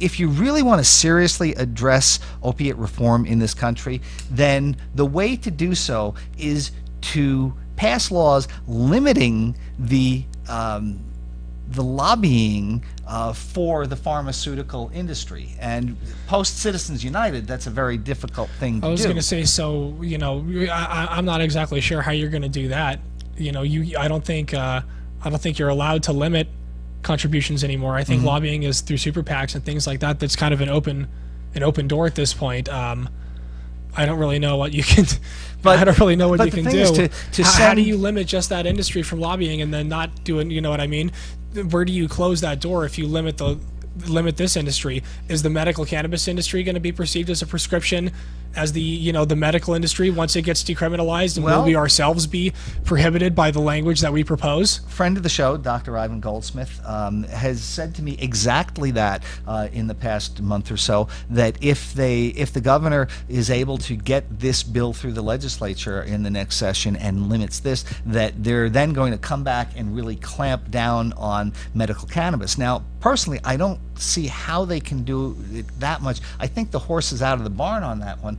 Speaker 3: if you really want to seriously address opiate reform in this country, then the way to do so is to pass laws limiting the um, the lobbying uh, for the pharmaceutical industry. And post Citizens United, that's a very difficult thing to do.
Speaker 4: I was going to say, so you know, I, I'm not exactly sure how you're going to do that. You know, you I don't think uh, I don't think you're allowed to limit contributions anymore. I
Speaker 3: Mm-hmm.
Speaker 4: think lobbying is through super PACs and things like that. That's kind of an open an open door at this point. Um, I don't really know what you can.
Speaker 3: But-
Speaker 4: I don't really know what you can do.
Speaker 3: to- to
Speaker 4: how, how do you limit just that industry from lobbying and then not doing? You know what I mean? Where do you close that door if you limit the limit this industry? Is the medical cannabis industry going to be perceived as a prescription as the you know the medical industry once it gets decriminalized, and
Speaker 3: Well-
Speaker 4: will we ourselves be prohibited by the language that we propose?
Speaker 3: friend of the show, Dr. Ivan Goldsmith, um, has said to me exactly that uh, in the past month or so. That if they, if the governor is able to get this bill through the legislature in the next session and limits this, that they're then going to come back and really clamp down on medical cannabis. Now, personally, I don't see how they can do it that much. I think the horse is out of the barn on that one.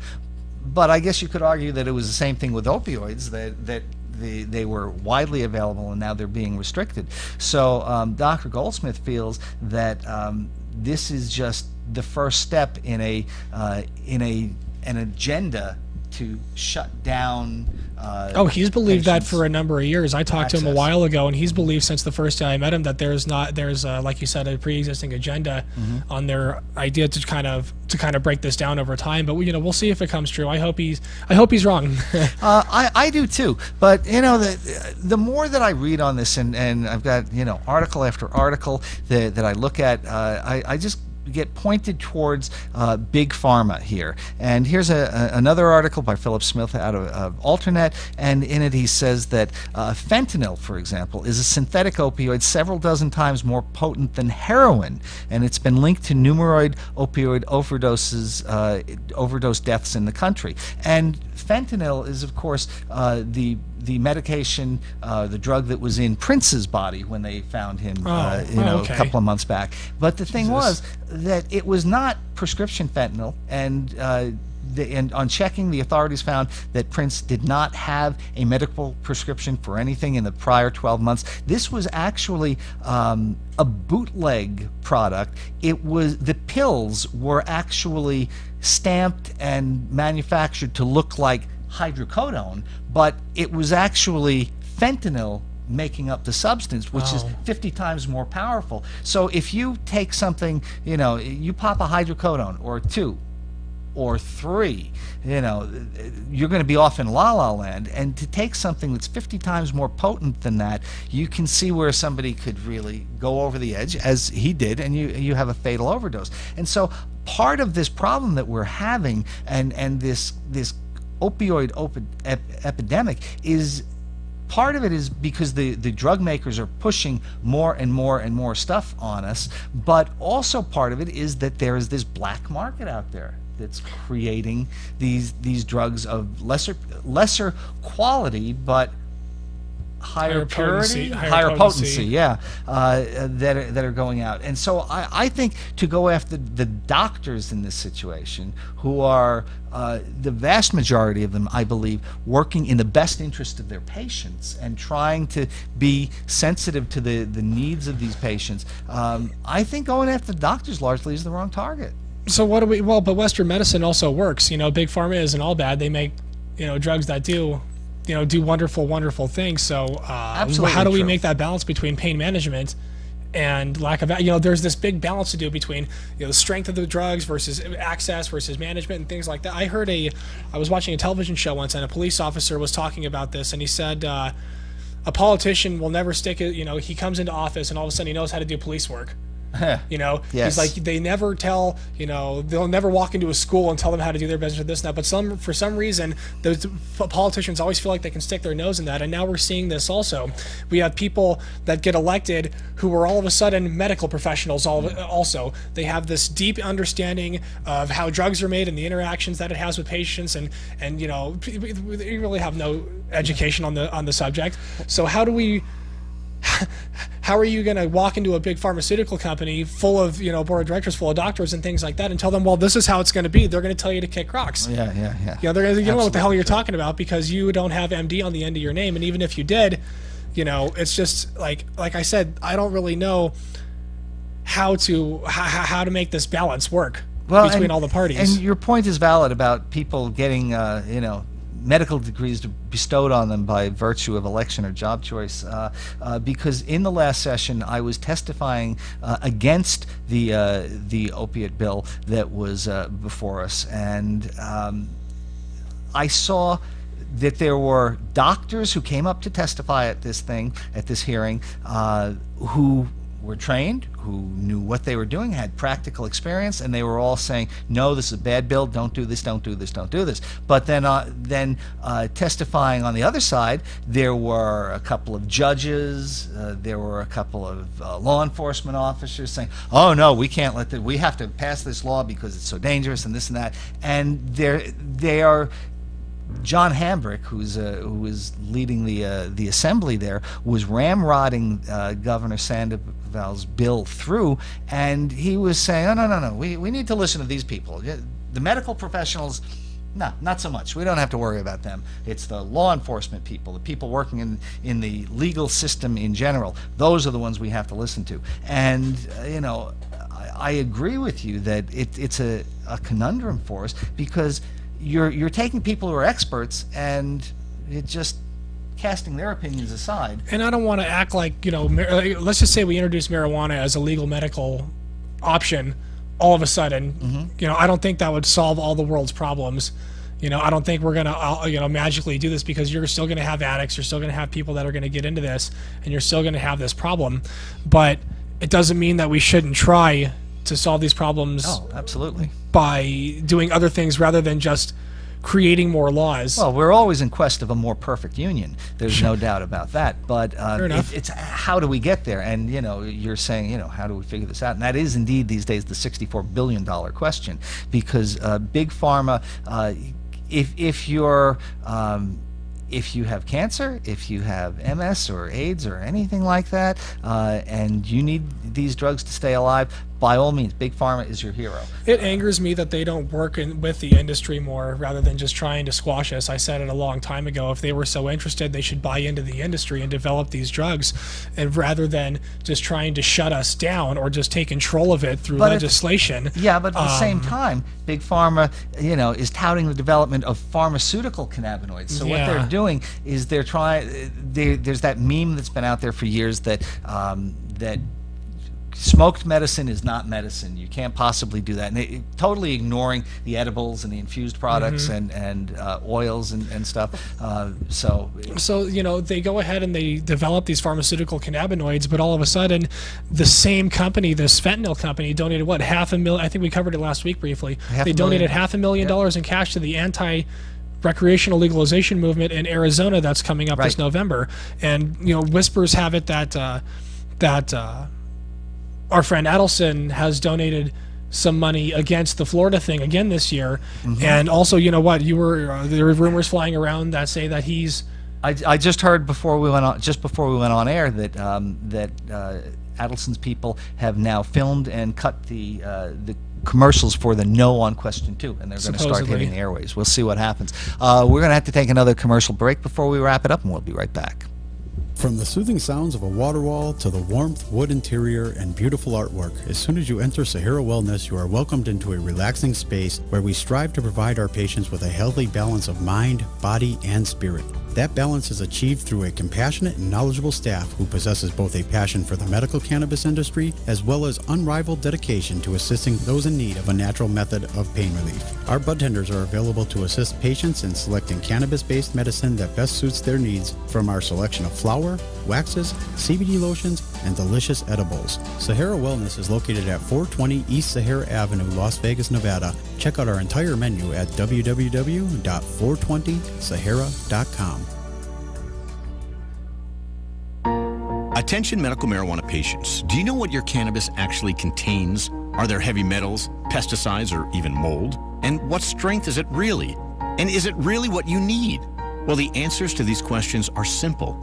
Speaker 3: But I guess you could argue that it was the same thing with opioids that that they, they were widely available and now they're being restricted. So um, Dr. Goldsmith feels that um, this is just the first step in a uh, in a an agenda to shut down. Uh,
Speaker 4: Oh, he's believed that for a number of years. I talked to him a while ago, and he's believed since the first day I met him that there's not there's uh, like you said a pre-existing agenda
Speaker 3: Mm-hmm.
Speaker 4: on their idea to kind of to kind of break this down over time. But you know we'll see if it comes true. I hope he's I hope he's wrong.
Speaker 3: Uh, I, I do too. But you know, the the more that I read on this, and, and I've got you know article after article that, that I look at, uh, I, I just get pointed towards uh, big pharma here. And here's a, a, another article by Philip Smith out of, of Alternet, and in it he says that uh, fentanyl, for example, is a synthetic opioid several dozen times more potent than heroin, and it's been linked to numeroid opioid overdoses, uh, overdose deaths in the country. And fentanyl is, of course, uh, the the medication, uh, the drug that was in Prince's body when they found him, uh,
Speaker 4: Oh,
Speaker 3: you know,
Speaker 4: okay.
Speaker 3: a couple of months back. But the thing was that it was not prescription fentanyl, and uh, the, and on checking, the authorities found that Prince did not have a medical prescription for anything in the prior 12 months. This was actually um, a bootleg product. It was the pills were actually stamped and manufactured to look like hydrocodone, but it was actually fentanyl making up the substance, which is 50 times more powerful. So if you take something, you know, you pop a hydrocodone or two or three, you know, you're going to be off in la la land. And to take something that's 50 times more potent than that, you can see where somebody could really go over the edge, as he did, and you, you have a fatal overdose. And so part of this problem that we're having and, and this, this opioid opi- ep- epidemic is part of it is because the, the drug makers are pushing more and more and more stuff on us, but also part of it is that there is this black market out there that's creating these these drugs of lesser lesser quality but higher,
Speaker 4: Higher
Speaker 3: purity,
Speaker 4: potency- higher
Speaker 3: higher, potency,
Speaker 4: potency.
Speaker 3: yeah, uh, that are, that are going out. And so I, I think to go after the doctors in this situation, who are uh, the vast majority of them, I believe, working in the best interest of their patients and trying to be sensitive to the, the needs of these patients, um, I think going after the doctors largely is the wrong target.
Speaker 4: so what do we? Well, but Western medicine also works. You know, big pharma isn't all bad. They make you know drugs that do you know do wonderful wonderful things. So uh, how do we make that balance between pain management? And lack of, you know, there's this big balance to do between, you know, the strength of the drugs versus access versus management and things like that. I heard a, I was watching a television show once, and a police officer was talking about this, and he said, uh, a politician will never stick it. You know, he comes into office, and all of a sudden he knows how to do police work. You know,
Speaker 3: Yes.
Speaker 4: he's like they never tell. You know, they'll never walk into a school and tell them how to do their business or this and that. But some, for some reason, those politicians always feel like they can stick their nose in that. And now we're seeing this also. We have people that get elected who are all of a sudden medical professionals. All also, they have this deep understanding of how drugs are made and the interactions that it has with patients, and and you know, we really have no education on the on the subject. So how do we? How are you going to walk into a big pharmaceutical company full of you know board of directors full of doctors and things like that and tell them well this is how it's going to be they're going to tell you to kick rocks
Speaker 3: Yeah, yeah, yeah.
Speaker 4: you know they're going to you don't know what the hell you're talking about because you don't have md on the end of your name and even if you did You know, it's just like like I said, I don't really know how to how, how to make this balance work between
Speaker 3: and,
Speaker 4: all the parties.
Speaker 3: And your point is valid about people getting, uh, you know, medical degrees bestowed on them by virtue of election or job choice. Uh, uh, because in the last session, I was testifying uh, against the uh, the opiate bill that was uh, before us, and um, I saw that there were doctors who came up to testify at this thing, at this hearing, uh, who were trained, who knew what they were doing, had practical experience, and they were all saying, "No, this is a bad bill. Don't do this. Don't do this. Don't do this." But then, uh, then uh, testifying on the other side, there were a couple of judges, uh, there were a couple of uh, law enforcement officers saying, "Oh no, we can't let that. We have to pass this law because it's so dangerous and this and that." And they they are John Hambrick, who's uh, who was leading the uh, the assembly there, was ramrodding uh, Governor Sandoval's bill through, and he was saying, "Oh no, no, no, we we need to listen to these people. The medical professionals." No, not so much. We don't have to worry about them. It's the law enforcement people, the people working in, in the legal system in general. Those are the ones we have to listen to. And, uh, you know, I, I agree with you that it, it's a, a conundrum for us because you're you're taking people who are experts and it just casting their opinions aside.
Speaker 4: And I don't want to act like you know. Let's just say we introduce marijuana as a legal medical option. All of a sudden, mm-hmm. you know, I don't think that would solve all the world's problems. You know, I don't think we're gonna, uh, you know, magically do this because you're still gonna have addicts. You're still gonna have people that are gonna get into this, and you're still gonna have this problem. But it doesn't mean that we shouldn't try to solve these problems.
Speaker 3: Oh, absolutely.
Speaker 4: By doing other things rather than just creating more laws.
Speaker 3: Well, we're always in quest of a more perfect union. There's no doubt about that. But uh, it, it's how do we get there? And you know, you're saying, you know, how do we figure this out? And that is indeed these days the 64 billion dollar question, because uh, big pharma, uh, if if you're um, if you have cancer, if you have MS or AIDS or anything like that, uh, and you need these drugs to stay alive, by all means, Big Pharma is your hero.
Speaker 4: It angers me that they don't work in, with the industry more rather than just trying to squash us. I said it a long time ago. If they were so interested, they should buy into the industry and develop these drugs, and rather than just trying to shut us down or just take control of it through but legislation.
Speaker 3: If, yeah, but at the um, same time, Big Pharma, you know, is touting the development of pharmaceutical cannabinoids. So yeah. what they're doing is they're trying. They, there's that meme that's been out there for years that um, that smoked medicine is not medicine. You can't possibly do that. And they, totally ignoring the edibles and the infused products mm-hmm. and and uh, oils and, and stuff. Uh, so
Speaker 4: so you know they go ahead and they develop these pharmaceutical cannabinoids, but all of a sudden, the same company, this fentanyl company, donated what half a million. I think we covered it last week briefly. Half they donated million. half a million dollars in cash to the anti recreational legalization movement in Arizona that's coming up right. this November. And you know, whispers have it that uh, that uh, our friend Adelson has donated some money against the Florida thing again this year. Mm-hmm. And also, you know what? You were uh, there were rumors flying around that say that he's.
Speaker 3: I, I just heard before we went on just before we went on air that um, that uh, Adelson's people have now filmed and cut the uh, the commercials for the no on question two, and they're going to start hitting the airways. We'll see what happens. Uh, we're going to have to take another commercial break before we wrap it up, and we'll be right back.
Speaker 5: From the soothing sounds of a water wall to the warmth, wood interior, and beautiful artwork, as soon as you enter Sahara Wellness, you are welcomed into a relaxing space where we strive to provide our patients with a healthy balance of mind, body, and spirit. That balance is achieved through a compassionate and knowledgeable staff who possesses both a passion for the medical cannabis industry as well as unrivaled dedication to assisting those in need of a natural method of pain relief. Our bud tenders are available to assist patients in selecting cannabis-based medicine that best suits their needs from our selection of flower, waxes, CBD lotions, and delicious edibles. Sahara Wellness is located at 420 East Sahara Avenue, Las Vegas, Nevada. Check out our entire menu at www.420sahara.com.
Speaker 6: Attention medical marijuana patients. Do you know what your cannabis actually contains? Are there heavy metals, pesticides, or even mold? And what strength is it really? And is it really what you need? Well, the answers to these questions are simple.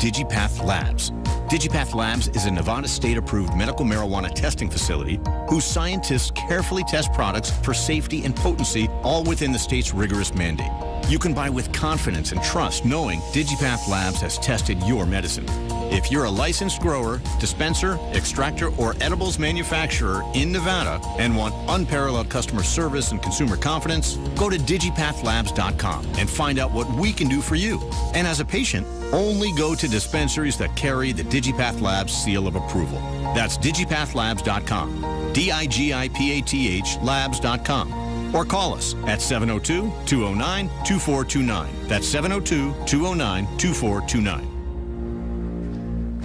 Speaker 6: DigiPath Labs. DigiPath Labs is a Nevada state approved medical marijuana testing facility whose scientists carefully test products for safety and potency, all within the state's rigorous mandate. You can buy with confidence and trust knowing DigiPath Labs has tested your medicine. If you're a licensed grower, dispenser, extractor, or edibles manufacturer in Nevada and want unparalleled customer service and consumer confidence, go to digipathlabs.com and find out what we can do for you. And as a patient, only go to dispensaries that carry the DigiPath Labs seal of approval. That's digipathlabs.com. D I G I P A T H labs.com or call us at 702 209 2429. That's 702 209 2429.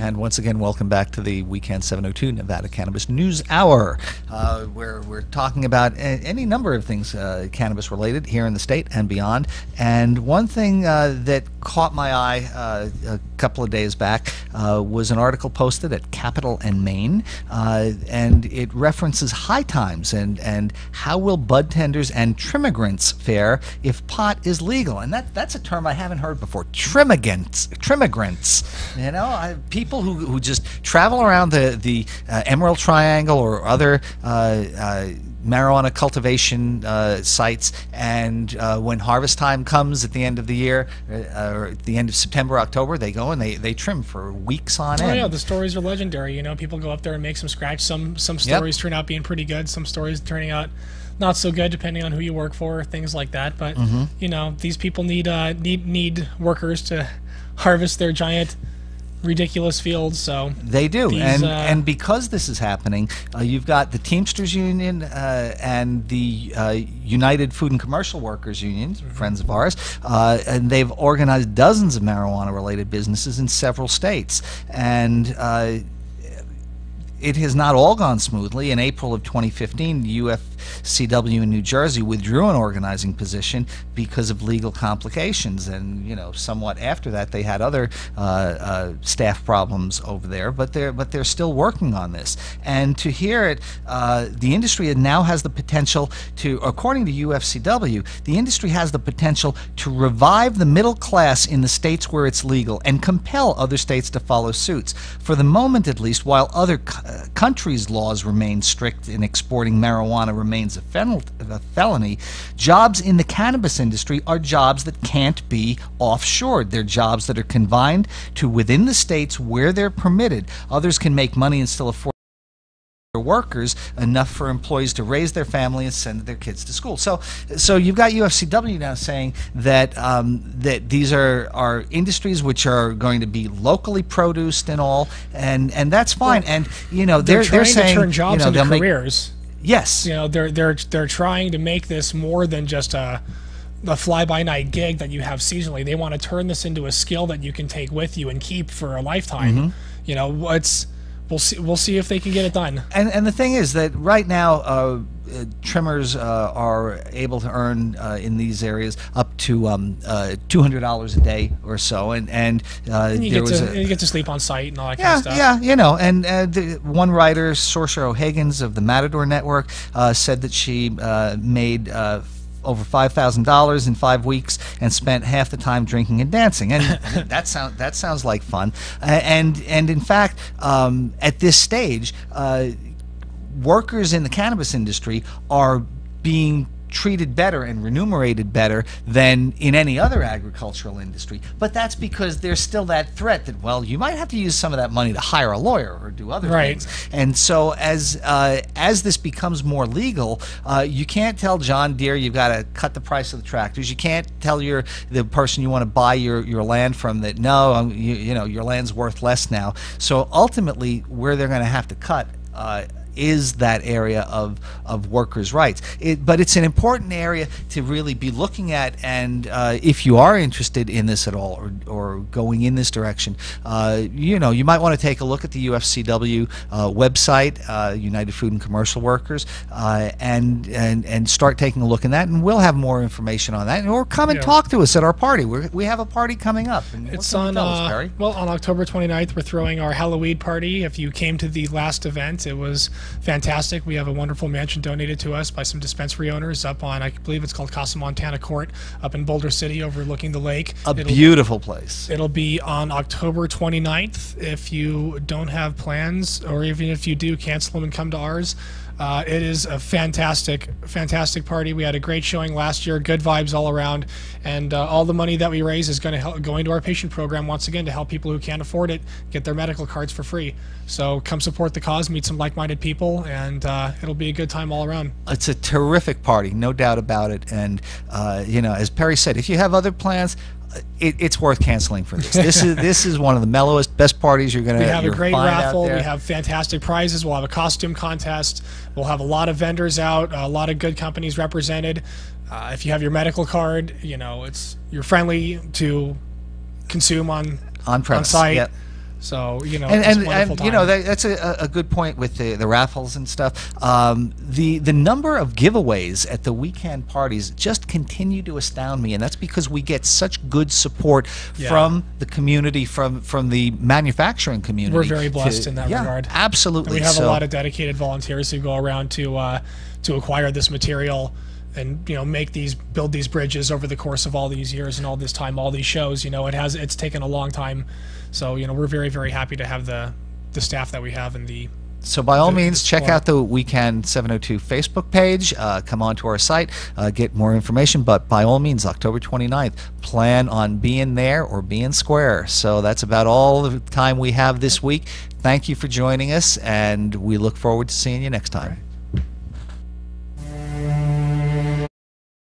Speaker 3: And once again, welcome back to the WeCan 702 Nevada Cannabis News Hour, uh, where we're talking about any number of things uh, cannabis related here in the state and beyond. And one thing uh, that caught my eye uh, a couple of days back uh, was an article posted at Capital and Main, uh, and it references high times and, and how will bud tenders and trimmigrants fare if pot is legal. And that, that's a term I haven't heard before. Trimmigrants. Trimmigrants. You know, I, people who, who just travel around the, the uh, Emerald Triangle or other uh, uh, marijuana cultivation uh, sites, and uh, when harvest time comes at the end of the year, uh, or at the end of September, October, they go and they, they trim for weeks on
Speaker 4: Oh
Speaker 3: end.
Speaker 4: yeah, the stories are legendary. You know, people go up there and make some scratch. Some some
Speaker 3: Yep.
Speaker 4: stories turn out being pretty good. Some stories turning out not so good, depending on who you work for, things like that. But
Speaker 3: Mm-hmm.
Speaker 4: you know, these people need uh, need need workers to harvest their giant, ridiculous fields. So
Speaker 3: They do,
Speaker 4: These,
Speaker 3: and
Speaker 4: uh,
Speaker 3: and because this is happening, uh, you've got the Teamsters Union uh, and the uh, United Food and Commercial Workers Unions,
Speaker 4: Mm-hmm.
Speaker 3: friends of ours, uh, and they've organized dozens of marijuana-related businesses in several states, and. It has not all gone smoothly. In April of 2015, the UFCW in New Jersey withdrew an organizing position because of legal complications, and you know, somewhat after that, they had other uh, uh, staff problems over there. But they're but they're still working on this. And to hear it, uh, the industry now has the potential to, according to UFCW, the industry has the potential to revive the middle class in the states where it's legal and compel other states to follow suits. For the moment, at least, while other countries' laws remain strict in exporting marijuana remains a, fel- a felony, jobs in the cannabis industry are jobs that can't be offshored. They're jobs that are confined to within the states where they're permitted. Others can make money and still afford workers enough for employees to raise their family and send their kids to school. So, so you've got UFCW now saying that um, that these are are industries which are going to be locally produced and all, and and that's fine. and you know
Speaker 4: they're,
Speaker 3: they're
Speaker 4: trying
Speaker 3: saying
Speaker 4: to turn jobs
Speaker 3: you know,
Speaker 4: into
Speaker 3: they'll make-
Speaker 4: careers.
Speaker 3: yes,
Speaker 4: You know, they're they're they're trying to make this more than just a a fly by night gig that you have seasonally. They want to turn this into a skill that you can take with you and keep for a lifetime.
Speaker 3: Mm-hmm.
Speaker 4: You know, what's we'll see we'll see if they can get it done.
Speaker 3: And and the thing is that right now, uh, uh, trimmers uh, are able to earn uh, in these areas up to um, uh, two hundred dollars a day or so, and and, uh,
Speaker 4: And you
Speaker 3: there
Speaker 4: get
Speaker 3: was
Speaker 4: to
Speaker 3: a,
Speaker 4: you get to sleep on site and all that kind
Speaker 3: yeah,
Speaker 4: of stuff.
Speaker 3: yeah, you know, and uh, the one writer, Saoirse O'Higgins of the Matador Network, uh, said that she uh, made. Over five thousand dollars in five weeks, and spent half the time drinking and dancing, and that sound that sounds like fun. And and in fact, um, at this stage, uh, workers in the cannabis industry are being treated better and remunerated better than in any other agricultural industry. But that's because there's still that threat that well, you might have to use some of that money to hire a lawyer or do other
Speaker 4: Right.
Speaker 3: things. And so as uh, as this becomes more legal, uh, you can't tell John Deere you've got to cut the price of the tractors. You can't tell your the person you want to buy your, your land from that no, um, you, you know your land's worth less now. So ultimately, where they're going to have to cut. Uh, is that area of, of workers' rights. It, but it's an important area to really be looking at, and uh, if you are interested in this at all or, or going in this direction, uh, you know, you might want to take a look at the UFCW uh, website, uh, United Food and Commercial Workers, uh, and, and, and start taking a look in that, and we'll have more information on that. Or come and
Speaker 4: Yeah.
Speaker 3: talk to us at our party. We're, we have a party coming up. And
Speaker 4: It's on
Speaker 3: us,
Speaker 4: uh, well on October 29th. We're throwing our Halloween party. If you came to the last event, it was fantastic. We have a wonderful mansion donated to us by some dispensary owners up on, I believe it's called Casa Montana Court, up in Boulder City, overlooking the lake.
Speaker 3: A
Speaker 4: It'll-
Speaker 3: beautiful place.
Speaker 4: It'll be on October 29th. If you don't have plans, or even if you do, cancel them and come to ours. Uh, it is a fantastic, fantastic party. We had a great showing last year. Good vibes all around, and uh, all the money that we raise is going to help go into our patient program once again to help people who can't afford it get their medical cards for free. So come support the cause, meet some like-minded people, and uh, it'll be a good time all around.
Speaker 3: It's a terrific party, no doubt about it. And uh, you know, as Perry said, if you have other plans, it, it's worth canceling for this. This is this is one of the mellowest, best parties you're gonna.
Speaker 4: We have a great raffle. We have fantastic prizes. We'll have a costume contest. We'll have a lot of vendors out. A lot of good companies represented. Uh, if you have your medical card, you know it's you're friendly to consume on
Speaker 3: on premise.
Speaker 4: site.
Speaker 3: Yep.
Speaker 4: So you know,
Speaker 3: and and,
Speaker 4: wonderful
Speaker 3: and you know that, that's a, a good point with the, the raffles and stuff. Um, the the number of giveaways at the WeCan parties just continue to astound me, and that's because we get such good support
Speaker 4: Yeah.
Speaker 3: from the community, from from the manufacturing community.
Speaker 4: We're very blessed
Speaker 3: to-
Speaker 4: in that
Speaker 3: yeah,
Speaker 4: regard.
Speaker 3: Absolutely.
Speaker 4: And we have
Speaker 3: so,
Speaker 4: a lot of dedicated volunteers who go around to uh, to acquire this material and you know make these build these bridges over the course of all these years and all this time all these shows you know it has it's taken a long time so you know we're very very happy to have the the staff that we have and the
Speaker 3: So by all
Speaker 4: the-
Speaker 3: means,
Speaker 4: the
Speaker 3: check out the WeCan 702 Facebook page. Uh, come on to our site, uh, get more information. But by all means, October 29th, plan on being there or being square. So that's about all the time we have this week. Thank you for joining us, and we look forward to seeing you next time.